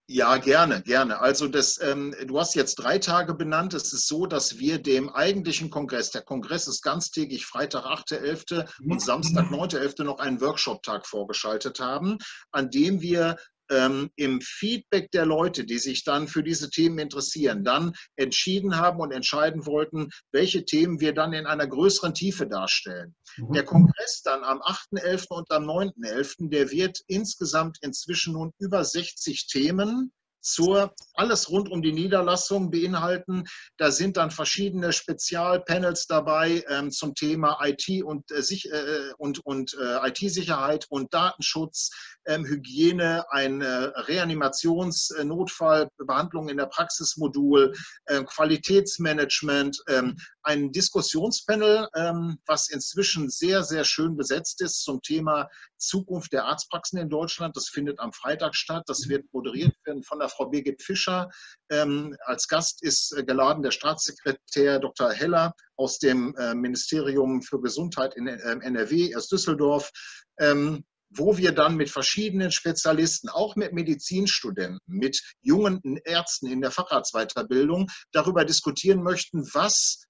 Ja, gerne, gerne. Also das, ähm, du hast jetzt drei Tage benannt. Es ist so, dass wir dem eigentlichen Kongress, der Kongress ist ganztägig Freitag 8.11. und mhm. Samstag 9.11. noch einen Workshop-Tag vorgeschaltet haben, an dem wir ähm, im Feedback der Leute, die sich dann für diese Themen interessieren, dann entschieden haben und entscheiden wollten, welche Themen wir dann in einer größeren Tiefe darstellen. Mhm. Der Kongress dann am 8.11. und am 9.11., der wird insgesamt inzwischen nun über 60 Themen zur alles rund um die Niederlassung beinhalten. Da sind dann verschiedene Spezialpanels dabei ähm, zum Thema IT und, äh, äh, und, und äh, IT-Sicherheit und Datenschutz, ähm, Hygiene, ein äh, Reanimationsnotfallbehandlung in der Praxismodul, äh, Qualitätsmanagement, ähm, ein Diskussionspanel, ähm, was inzwischen sehr, sehr schön besetzt ist zum Thema Zukunft der Arztpraxen in Deutschland. Das findet am Freitag statt. Das wird moderiert werden von der Frau Birgit Fischer. Ähm, als Gast ist äh, geladen der Staatssekretär Dr. Heller aus dem äh, Ministerium für Gesundheit in äh, NRW aus Düsseldorf. Ähm, wo wir dann mit verschiedenen Spezialisten, auch mit Medizinstudenten, mit jungen Ärzten in der Facharztweiterbildung darüber diskutieren möchten, was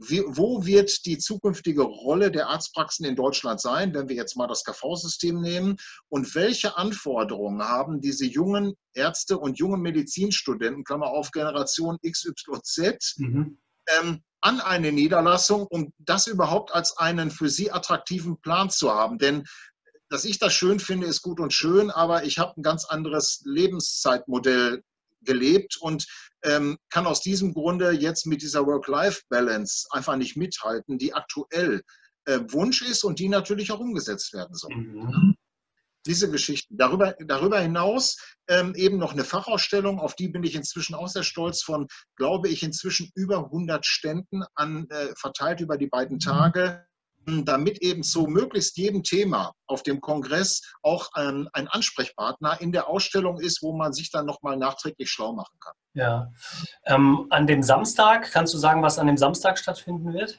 wie, wo wird die zukünftige Rolle der Arztpraxen in Deutschland sein, wenn wir jetzt mal das KV-System nehmen? Und welche Anforderungen haben diese jungen Ärzte und jungen Medizinstudenten, Klammer auf Generation XYZ, mhm. ähm, an eine Niederlassung, um das überhaupt als einen für sie attraktiven Plan zu haben? Denn dass ich das schön finde, ist gut und schön, aber ich habe ein ganz anderes Lebenszeitmodell gelebt und ähm, kann aus diesem Grunde jetzt mit dieser Work-Life-Balance einfach nicht mithalten, die aktuell äh, Wunsch ist und die natürlich auch umgesetzt werden soll. Mhm. Diese Geschichten. Darüber, darüber hinaus ähm, eben noch eine Fachausstellung, auf die bin ich inzwischen auch sehr stolz von, glaube ich, inzwischen über 100 Ständen an, äh, verteilt über die beiden mhm. Tage damit eben zu möglichst jedem Thema auf dem Kongress auch ein, ein Ansprechpartner in der Ausstellung ist, wo man sich dann nochmal nachträglich schlau machen kann. Ja. Ähm, an dem Samstag, kannst du sagen, was an dem Samstag stattfinden wird?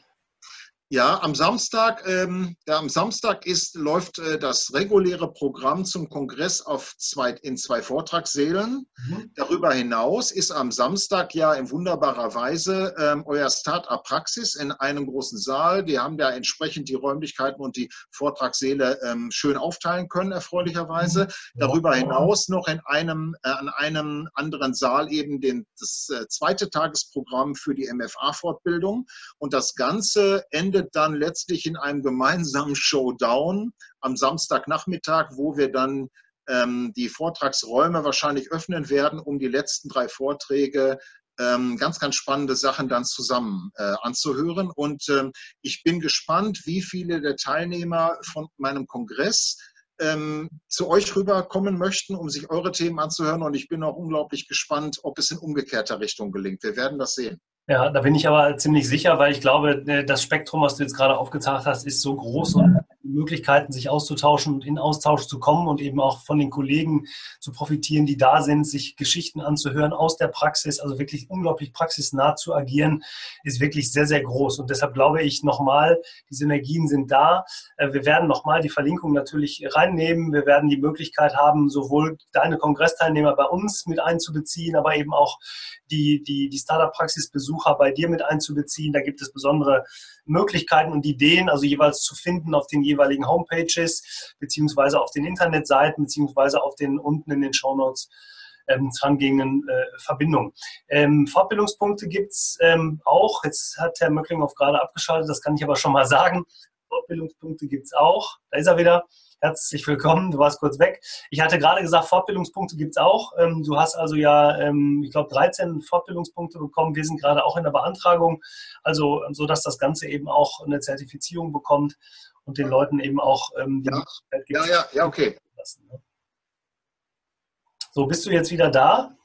Ja, am Samstag, ähm, ja, am Samstag ist, läuft äh, das reguläre Programm zum Kongress auf zwei, in zwei Vortragssälen. Mhm. Darüber hinaus ist am Samstag ja in wunderbarer Weise ähm, euer Start-up Praxis in einem großen Saal. Die haben da entsprechend die Räumlichkeiten und die Vortragssäle ähm, schön aufteilen können, erfreulicherweise. Mhm. Darüber hinaus noch in einem, äh, an einem anderen Saal eben den, das äh, zweite Tagesprogramm für die MFA-Fortbildung. Und das Ganze endet endet dann letztlich in einem gemeinsamen Showdown am Samstagnachmittag, wo wir dann ähm, die Vortragsräume wahrscheinlich öffnen werden, um die letzten drei Vorträge ähm, ganz, ganz spannende Sachen dann zusammen äh, anzuhören. Und ähm, ich bin gespannt, wie viele der Teilnehmer von meinem Kongress ähm, zu euch rüberkommen möchten, um sich eure Themen anzuhören. Und ich bin auch unglaublich gespannt, ob es in umgekehrter Richtung gelingt. Wir werden das sehen. Ja, da bin ich aber ziemlich sicher, weil ich glaube, äh, das Spektrum, was du jetzt gerade aufgezeigt hast, ist so groß und Möglichkeiten, sich auszutauschen und in Austausch zu kommen und eben auch von den Kollegen zu profitieren, die da sind, sich Geschichten anzuhören aus der Praxis, also wirklich unglaublich praxisnah zu agieren, ist wirklich sehr, sehr groß. Und deshalb glaube ich nochmal, die Synergien sind da. Äh, wir werden nochmal die Verlinkung natürlich reinnehmen. Wir werden die Möglichkeit haben, sowohl deine Kongressteilnehmer bei uns mit einzubeziehen, aber eben auch die, die, die Startup-Praxisbesucher bei dir mit einzubeziehen. Da gibt es besondere Möglichkeiten und Ideen, also jeweils zu finden auf den jeweiligen Homepages, beziehungsweise auf den Internetseiten, beziehungsweise auf den unten in den Shownotes ähm, drangegebenen äh, Verbindungen. Ähm, Fortbildungspunkte gibt es ähm, auch. Jetzt hat Herr Möcklinghoff gerade abgeschaltet, das kann ich aber schon mal sagen. Fortbildungspunkte gibt es auch. Da ist er wieder. Herzlich willkommen, du warst kurz weg. Ich hatte gerade gesagt, Fortbildungspunkte gibt es auch. Ähm, du hast also ja, ähm, ich glaube, 13 Fortbildungspunkte bekommen. Wir sind gerade auch in der Beantragung, also so dass das Ganze eben auch eine Zertifizierung bekommt und den Leuten eben auch ähm, die ja. Möglichkeit gibt. Ja, ja, ja, okay. Ne? So, bist du jetzt wieder da?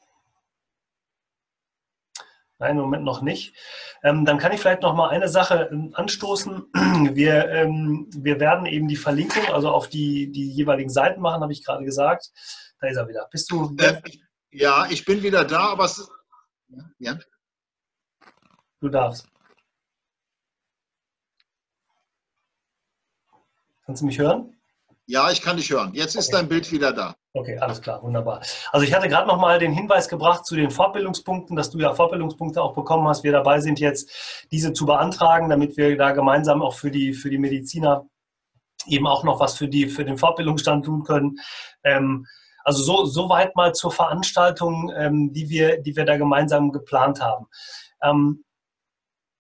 Nein, im Moment noch nicht. Ähm, dann kann ich vielleicht noch mal eine Sache ähm, anstoßen. Wir, ähm, wir werden eben die Verlinkung, also auf die, die jeweiligen Seiten machen, habe ich gerade gesagt. Da ist er wieder. Bist du? Äh, ja, ich bin wieder da, aber es, ja. Du darfst. Kannst du mich hören? Ja, ich kann dich hören. Jetzt ist dein Bild wieder da. Okay, alles klar, wunderbar. Also ich hatte gerade noch mal den Hinweis gebracht zu den Fortbildungspunkten, dass du ja Fortbildungspunkte auch bekommen hast. Wir dabei sind jetzt, diese zu beantragen, damit wir da gemeinsam auch für die, für die Mediziner eben auch noch was für, die, für den Fortbildungsstand tun können. Ähm, also so, so weit mal zur Veranstaltung, ähm, die, wir, die wir da gemeinsam geplant haben. Ähm,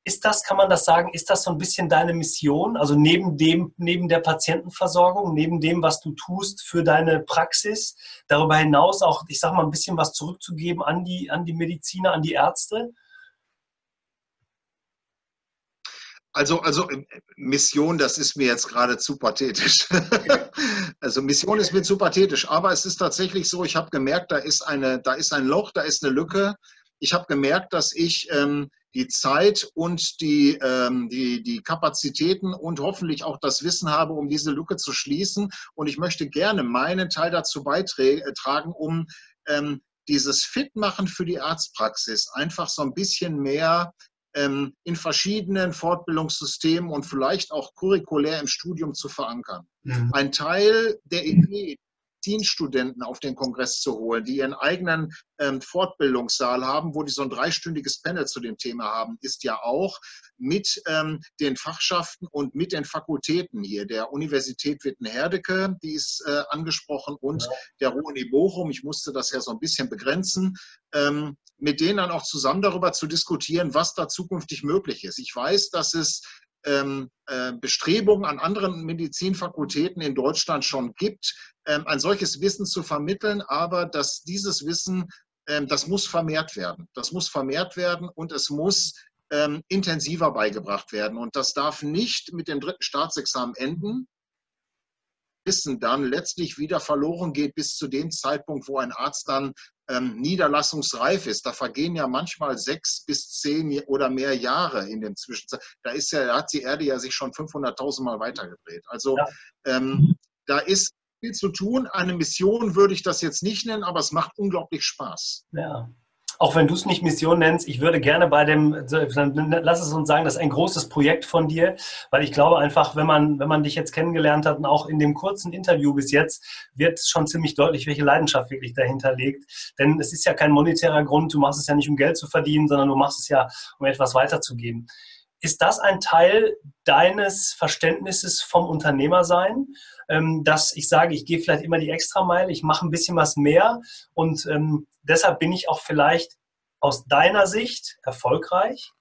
ist das, kann man das sagen, ist das so ein bisschen deine Mission? Also neben dem, neben der Patientenversorgung, neben dem, was du tust für deine Praxis, darüber hinaus auch, ich sag mal, ein bisschen was zurückzugeben an die, an die Mediziner, an die Ärzte? Also, also Mission, das ist mir jetzt gerade zu pathetisch. also Mission ist mir zu pathetisch, aber es ist tatsächlich so, ich habe gemerkt, da ist, eine, da ist ein Loch, da ist eine Lücke. Ich habe gemerkt, dass ich ähm, die Zeit und die, ähm, die, die Kapazitäten und hoffentlich auch das Wissen habe, um diese Lücke zu schließen. Und ich möchte gerne meinen Teil dazu beitragen, um ähm, dieses Fitmachen für die Arztpraxis einfach so ein bisschen mehr ähm, in verschiedenen Fortbildungssystemen und vielleicht auch curriculär im Studium zu verankern. Mhm. Ein Teil der Idee, Medizinstudenten auf den Kongress zu holen, die ihren eigenen ähm, Fortbildungssaal haben, wo die so ein dreistündiges Panel zu dem Thema haben, ist ja auch mit ähm, den Fachschaften und mit den Fakultäten hier. Der Universität Wittenherdecke, die ist äh, angesprochen, und ja. der Ruhr Bochum, ich musste das ja so ein bisschen begrenzen, ähm, mit denen dann auch zusammen darüber zu diskutieren, was da zukünftig möglich ist. Ich weiß, dass es Bestrebungen an anderen Medizinfakultäten in Deutschland schon gibt, ähm, ein solches Wissen zu vermitteln, aber dass dieses Wissen, ähm, das muss vermehrt werden. Das muss vermehrt werden und es muss intensiver beigebracht werden. Und das darf nicht mit dem dritten Staatsexamen enden, Wissen dann letztlich wieder verloren geht bis zu dem Zeitpunkt, wo ein Arzt dann ähm, niederlassungsreif ist. Da vergehen ja manchmal sechs bis zehn oder mehr Jahre in dem Zwischenzeit. Da ist ja, da hat die Erde ja sich schon 500.000 Mal weitergedreht. Also ja. ähm, da ist viel zu tun. Eine Mission würde ich das jetzt nicht nennen, aber es macht unglaublich Spaß. Ja auch wenn du es nicht Mission nennst, ich würde gerne bei dem, lass es uns sagen, das ist ein großes Projekt von dir, weil ich glaube einfach, wenn man, wenn man dich jetzt kennengelernt hat und auch in dem kurzen Interview bis jetzt, wird schon ziemlich deutlich, welche Leidenschaft wirklich dahinter liegt. Denn es ist ja kein monetärer Grund, du machst es ja nicht, um Geld zu verdienen, sondern du machst es ja, um etwas weiterzugeben. Ist das ein Teil deines Verständnisses vom Unternehmersein, ähm, dass ich sage, ich gehe vielleicht immer die Extrameile, ich mache ein bisschen was mehr und ähm, deshalb bin ich auch vielleicht aus deiner Sicht erfolgreich?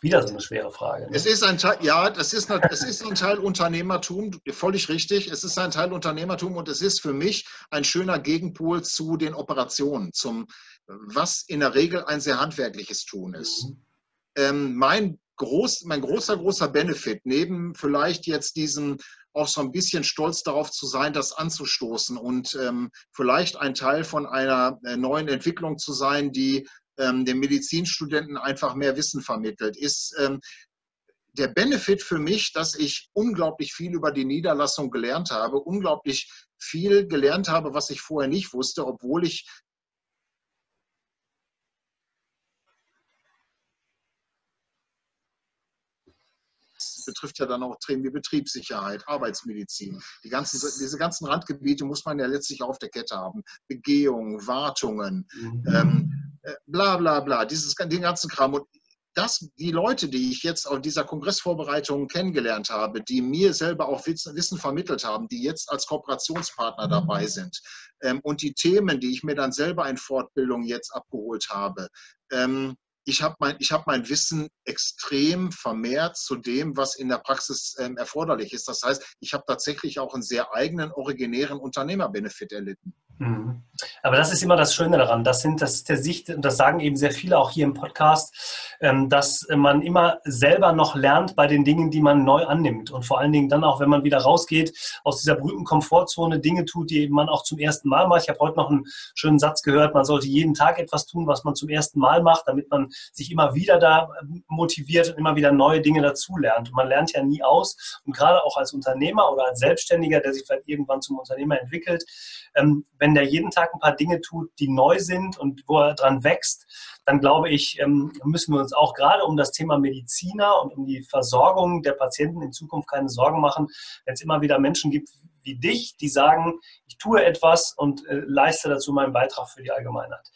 Wieder so eine schwere Frage. Ne? Es ist ein Teil, ja, das ist, es ist ein Teil Unternehmertum, völlig richtig. Es ist ein Teil Unternehmertum und es ist für mich ein schöner Gegenpol zu den Operationen, zum was in der Regel ein sehr handwerkliches Tun ist. Mhm. Ähm, mein, groß, mein großer, großer Benefit, neben vielleicht jetzt diesem auch so ein bisschen stolz darauf zu sein, das anzustoßen und ähm, vielleicht ein Teil von einer äh, neuen Entwicklung zu sein, die ähm, den Medizinstudenten einfach mehr Wissen vermittelt, ist ähm, der Benefit für mich, dass ich unglaublich viel über die Niederlassung gelernt habe, unglaublich viel gelernt habe, was ich vorher nicht wusste, obwohl ich betrifft ja dann auch Themen wie Betriebssicherheit, Arbeitsmedizin. Die ganzen, diese ganzen Randgebiete muss man ja letztlich auf der Kette haben. Begehungen, Wartungen, mhm. ähm, äh, bla bla bla, dieses, den ganzen Kram. Und das, die Leute, die ich jetzt auf dieser Kongressvorbereitung kennengelernt habe, die mir selber auch Wissen vermittelt haben, die jetzt als Kooperationspartner mhm. dabei sind ähm, und die Themen, die ich mir dann selber in Fortbildung jetzt abgeholt habe, ähm, ich habe mein, hab mein Wissen extrem vermehrt zu dem, was in der Praxis ähm, erforderlich ist. Das heißt, ich habe tatsächlich auch einen sehr eigenen, originären Unternehmerbenefit erlitten. Mhm. Aber das ist immer das Schöne daran. Das sind, das ist der Sicht, und das sagen eben sehr viele auch hier im Podcast, ähm, dass man immer selber noch lernt bei den Dingen, die man neu annimmt. Und vor allen Dingen dann auch, wenn man wieder rausgeht aus dieser berühmten Komfortzone, Dinge tut, die man auch zum ersten Mal macht. Ich habe heute noch einen schönen Satz gehört, man sollte jeden Tag etwas tun, was man zum ersten Mal macht, damit man sich immer wieder da motiviert und immer wieder neue Dinge dazulernt. Und man lernt ja nie aus. Und gerade auch als Unternehmer oder als Selbstständiger, der sich vielleicht irgendwann zum Unternehmer entwickelt, ähm, wenn der jeden Tag ein paar Dinge tut, die neu sind und wo er dran wächst, dann glaube ich, ähm, müssen wir uns auch gerade um das Thema Mediziner und um die Versorgung der Patienten in Zukunft keine Sorgen machen, wenn es immer wieder Menschen gibt wie dich, die sagen, ich tue etwas und äh, leiste dazu meinen Beitrag für die Allgemeinheit.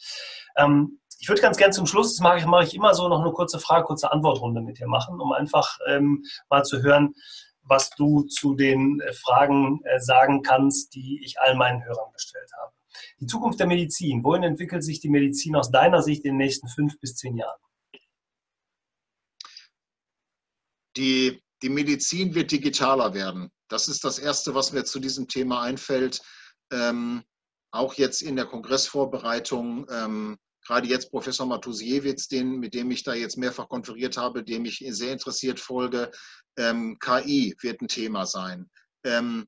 Ähm, ich würde ganz gerne zum Schluss, das mache ich, mache ich immer so, noch eine kurze Frage, kurze Antwortrunde mit dir machen, um einfach ähm, mal zu hören, was du zu den äh, Fragen äh, sagen kannst, die ich all meinen Hörern gestellt habe. Die Zukunft der Medizin. Wohin entwickelt sich die Medizin aus deiner Sicht in den nächsten fünf bis zehn Jahren? Die, die Medizin wird digitaler werden. Das ist das Erste, was mir zu diesem Thema einfällt. Ähm, auch jetzt in der Kongressvorbereitung ähm, gerade jetzt Professor Matusiewicz, den, mit dem ich da jetzt mehrfach konferiert habe, dem ich sehr interessiert folge. Ähm, KI wird ein Thema sein. Ähm,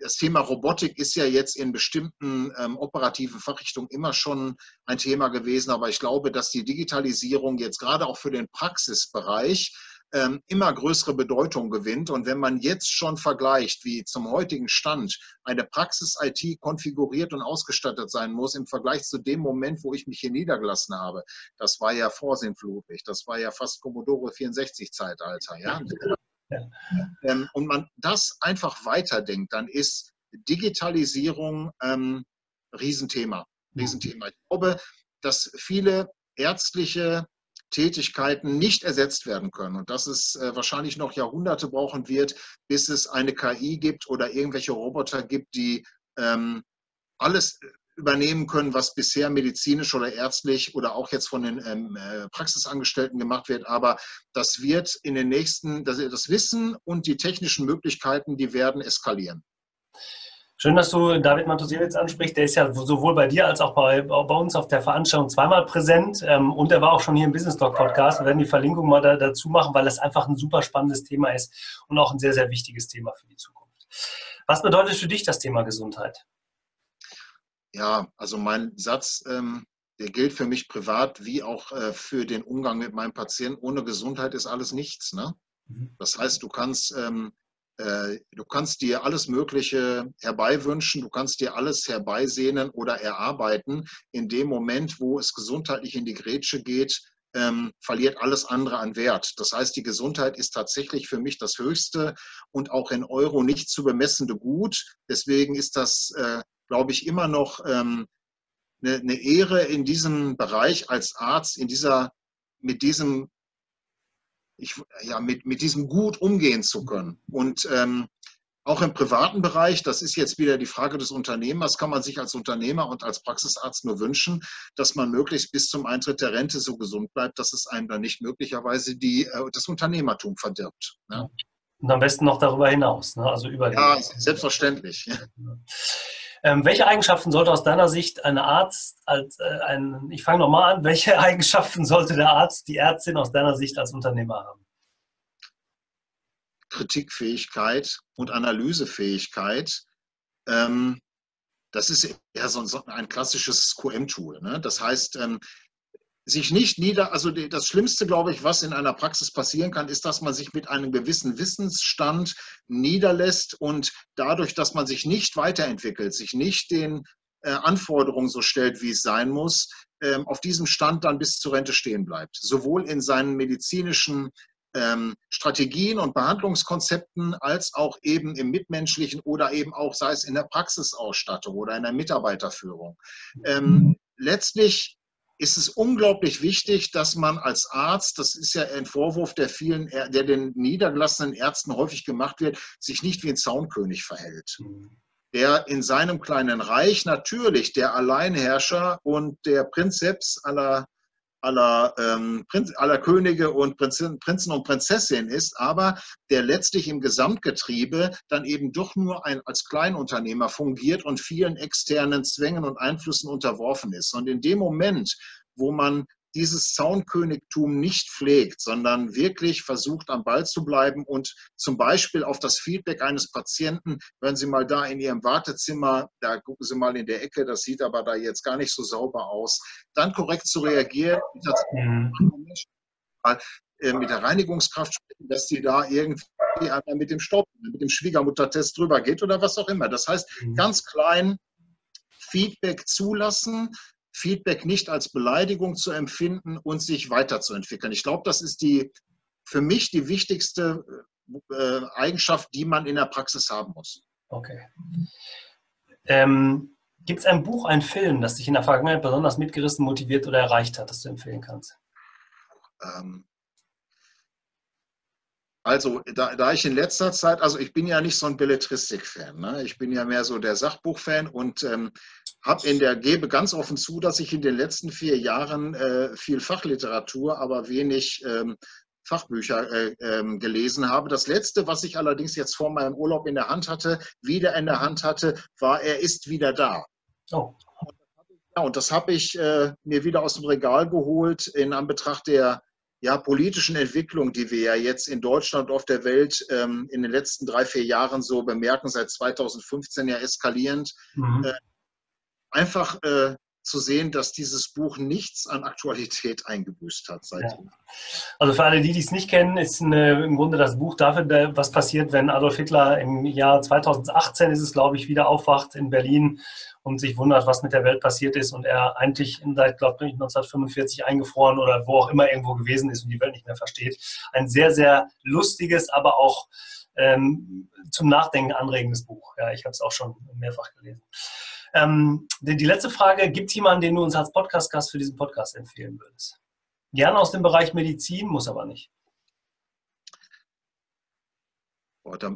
das Thema Robotik ist ja jetzt in bestimmten ähm, operativen Fachrichtungen immer schon ein Thema gewesen, aber ich glaube, dass die Digitalisierung jetzt gerade auch für den Praxisbereich immer größere Bedeutung gewinnt. Und wenn man jetzt schon vergleicht, wie zum heutigen Stand eine Praxis-IT konfiguriert und ausgestattet sein muss im Vergleich zu dem Moment, wo ich mich hier niedergelassen habe, das war ja vorsinnflutig, das war ja fast Commodore 64-Zeitalter. Ja? ja. Ähm, und man das einfach weiterdenkt, dann ist Digitalisierung ähm, Riesenthema. Riesenthema. Ich glaube, dass viele ärztliche Tätigkeiten nicht ersetzt werden können und dass es äh, wahrscheinlich noch Jahrhunderte brauchen wird, bis es eine KI gibt oder irgendwelche Roboter gibt, die ähm, alles übernehmen können, was bisher medizinisch oder ärztlich oder auch jetzt von den ähm, äh, Praxisangestellten gemacht wird. Aber das wird in den nächsten, das, das Wissen und die technischen Möglichkeiten, die werden eskalieren. Schön, dass du David Matusiewicz ansprichst. Der ist ja sowohl bei dir als auch bei, bei uns auf der Veranstaltung zweimal präsent. Ähm, und er war auch schon hier im Business Talk Podcast. Wir werden die Verlinkung mal da, dazu machen, weil es einfach ein super spannendes Thema ist und auch ein sehr, sehr wichtiges Thema für die Zukunft. Was bedeutet für dich das Thema Gesundheit? Ja, also mein Satz, ähm, der gilt für mich privat wie auch äh, für den Umgang mit meinem Patienten. Ohne Gesundheit ist alles nichts. Ne? Mhm. Das heißt, du kannst ähm, äh, du kannst dir alles Mögliche herbeiwünschen, du kannst dir alles herbeisehnen oder erarbeiten. In dem Moment, wo es gesundheitlich in die Grätsche geht, ähm, verliert alles andere an Wert. Das heißt, die Gesundheit ist tatsächlich für mich das höchste und auch in Euro nicht zu bemessende Gut. Deswegen ist das, äh, glaube ich, immer noch ähm, eine, eine Ehre in diesem Bereich als Arzt, in dieser, mit diesem ich, ja, mit, mit diesem Gut umgehen zu können. Und ähm, Auch im privaten Bereich, das ist jetzt wieder die Frage des Unternehmers, kann man sich als Unternehmer und als Praxisarzt nur wünschen, dass man möglichst bis zum Eintritt der Rente so gesund bleibt, dass es einem dann nicht möglicherweise die, äh, das Unternehmertum verdirbt. Ne? Und am besten noch darüber hinaus, ne? also über Ja, selbstverständlich. Ähm, welche Eigenschaften sollte aus deiner Sicht ein Arzt als äh, ein, ich fange nochmal an, welche Eigenschaften sollte der Arzt, die Ärztin aus deiner Sicht als Unternehmer haben? Kritikfähigkeit und Analysefähigkeit. Ähm, das ist ja so ein klassisches QM-Tool. Ne? Das heißt, ähm, sich nicht nieder, also das Schlimmste, glaube ich, was in einer Praxis passieren kann, ist, dass man sich mit einem gewissen Wissensstand niederlässt und dadurch, dass man sich nicht weiterentwickelt, sich nicht den äh, Anforderungen so stellt, wie es sein muss, ähm, auf diesem Stand dann bis zur Rente stehen bleibt. Sowohl in seinen medizinischen ähm, Strategien und Behandlungskonzepten als auch eben im mitmenschlichen oder eben auch, sei es in der Praxisausstattung oder in der Mitarbeiterführung. Ähm, letztlich ist es unglaublich wichtig, dass man als Arzt, das ist ja ein Vorwurf, der vielen, der den niedergelassenen Ärzten häufig gemacht wird, sich nicht wie ein Zaunkönig verhält. Der in seinem kleinen Reich natürlich der Alleinherrscher und der Prinzeps aller aller, ähm, Prinz, aller Könige und Prinzen, Prinzen und Prinzessinnen ist, aber der letztlich im Gesamtgetriebe dann eben doch nur ein, als Kleinunternehmer fungiert und vielen externen Zwängen und Einflüssen unterworfen ist. Und in dem Moment, wo man dieses Zaunkönigtum nicht pflegt, sondern wirklich versucht, am Ball zu bleiben und zum Beispiel auf das Feedback eines Patienten, wenn Sie mal da in Ihrem Wartezimmer, da gucken Sie mal in der Ecke, das sieht aber da jetzt gar nicht so sauber aus, dann korrekt zu reagieren, mhm. Äh, mit der Reinigungskraft sprechen, dass die da irgendwie mit dem Staub, mit dem Schwiegermuttertest drüber geht oder was auch immer. Das heißt, mhm. ganz klein Feedback zulassen, Feedback nicht als Beleidigung zu empfinden und sich weiterzuentwickeln. Ich glaube, das ist die für mich die wichtigste äh, Eigenschaft, die man in der Praxis haben muss. Okay. Ähm, Gibt es ein Buch, ein Film, das dich in der Vergangenheit besonders mitgerissen, motiviert oder erreicht hat, das du empfehlen kannst? Ähm, also, da, da, ich in letzter Zeit, also ich bin ja nicht so ein Belletristik-Fan, ne? ich bin ja mehr so der Sachbuch-Fan und ähm, habe in der, gebe ganz offen zu, dass ich in den letzten vier Jahren äh, viel Fachliteratur, aber wenig ähm, Fachbücher äh, ähm, gelesen habe. Das letzte, was ich allerdings jetzt vor meinem Urlaub in der Hand hatte, wieder in der Hand hatte, war Er ist wieder da. Oh. Ja, und das habe ich äh, mir wieder aus dem Regal geholt in Anbetracht der ja, politischen Entwicklung, die wir ja jetzt in Deutschland und auf der Welt ähm, in den letzten drei, vier Jahren so bemerken, seit 2015 ja eskalierend, mhm. äh, einfach äh, zu sehen, dass dieses Buch nichts an Aktualität eingebüßt hat seitdem. Ja. Also für alle, die es nicht kennen, ist eine, im Grunde das Buch dafür, was passiert, wenn Adolf Hitler im Jahr 2018 ist es, glaube ich, wieder aufwacht in Berlin und sich wundert, was mit der Welt passiert ist und er eigentlich seit, glaube ich, 1945 eingefroren oder wo auch immer irgendwo gewesen ist und die Welt nicht mehr versteht. Ein sehr, sehr lustiges, aber auch ähm, zum Nachdenken anregendes Buch. Ja, ich habe es auch schon mehrfach gelesen. Ähm, die, die, letzte Frage, gibt es jemanden, den du uns als Podcast-Gast für diesen Podcast empfehlen würdest? Gerne aus dem Bereich Medizin, muss aber nicht.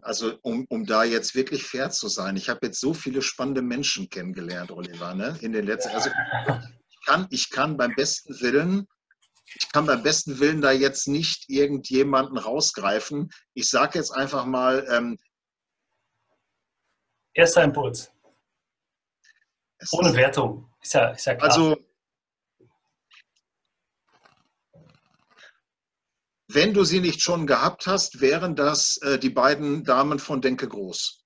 Also um, um da jetzt wirklich fair zu sein, ich habe jetzt so viele spannende Menschen kennengelernt, Oliver, ne? in den letzten, also ich kann, ich kann beim besten Willen, ich kann beim besten Willen da jetzt nicht irgendjemanden rausgreifen. Ich sage jetzt einfach mal. Ähm, Erster Impuls. Ohne Wertung. Ist ja, ist ja klar. Also, wenn du sie nicht schon gehabt hast, wären das äh, die beiden Damen von Denke Groß.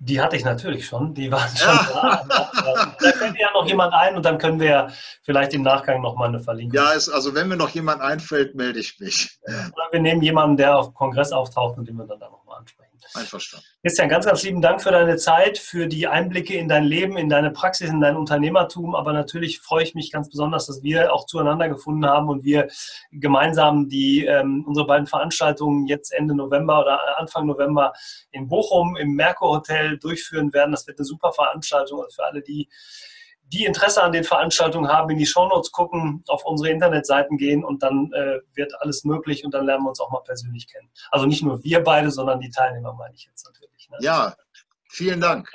Die hatte ich natürlich schon, die waren schon ja. da. Da fällt ja noch jemand ein und dann können wir vielleicht im Nachgang nochmal eine Verlinkung. Ja, es, also wenn mir noch jemand einfällt, melde ich mich. Oder wir nehmen jemanden, der auf Kongress auftaucht und den wir dann da ansprechen. Einverstanden. Christian, ganz, ganz lieben Dank für deine Zeit, für die Einblicke in dein Leben, in deine Praxis, in dein Unternehmertum. Aber natürlich freue ich mich ganz besonders, dass wir auch zueinander gefunden haben und wir gemeinsam die, ähm, unsere beiden Veranstaltungen jetzt Ende November oder Anfang November in Bochum im Merkur Hotel durchführen werden. Das wird eine super Veranstaltung für alle, die die Interesse an den Veranstaltungen haben, in die Shownotes gucken, auf unsere Internetseiten gehen und dann äh, wird alles möglich und dann lernen wir uns auch mal persönlich kennen. Also nicht nur wir beide, sondern die Teilnehmer meine ich jetzt natürlich. Ne? Ja, vielen Dank.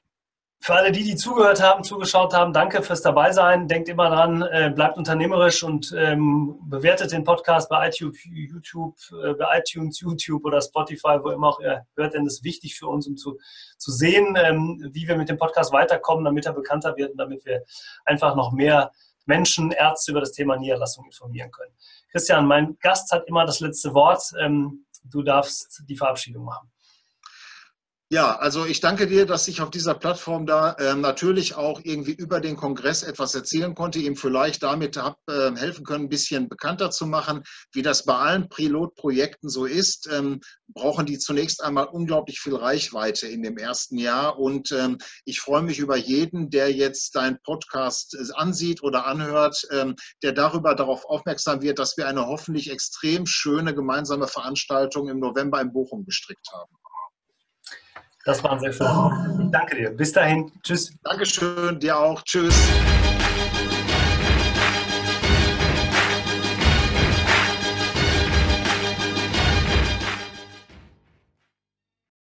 Für alle die, die zugehört haben, zugeschaut haben, danke fürs Dabeisein. Denkt immer dran, äh, bleibt unternehmerisch und ähm, bewertet den Podcast bei iTunes, YouTube, äh, bei iTunes, YouTube oder Spotify, wo immer auch ihr hört, denn das ist wichtig für uns, um zu, zu sehen, ähm, wie wir mit dem Podcast weiterkommen, damit er bekannter wird und damit wir einfach noch mehr Menschen, Ärzte über das Thema Niederlassung informieren können. Christian, mein Gast hat immer das letzte Wort. Ähm, du darfst die Verabschiedung machen. Ja, also ich danke dir, dass ich auf dieser Plattform da äh, natürlich auch irgendwie über den Kongress etwas erzählen konnte, ihm vielleicht damit hab, äh, helfen können, ein bisschen bekannter zu machen. Wie das bei allen Pilotprojekten so ist, ähm, brauchen die zunächst einmal unglaublich viel Reichweite in dem ersten Jahr. Und ähm, ich freue mich über jeden, der jetzt deinen Podcast äh, ansieht oder anhört, ähm, der darüber darauf aufmerksam wird, dass wir eine hoffentlich extrem schöne gemeinsame Veranstaltung im November in Bochum gestrickt haben. Das war sehr schön. Ich danke dir. Bis dahin. Tschüss. Dankeschön. Dir auch. Tschüss.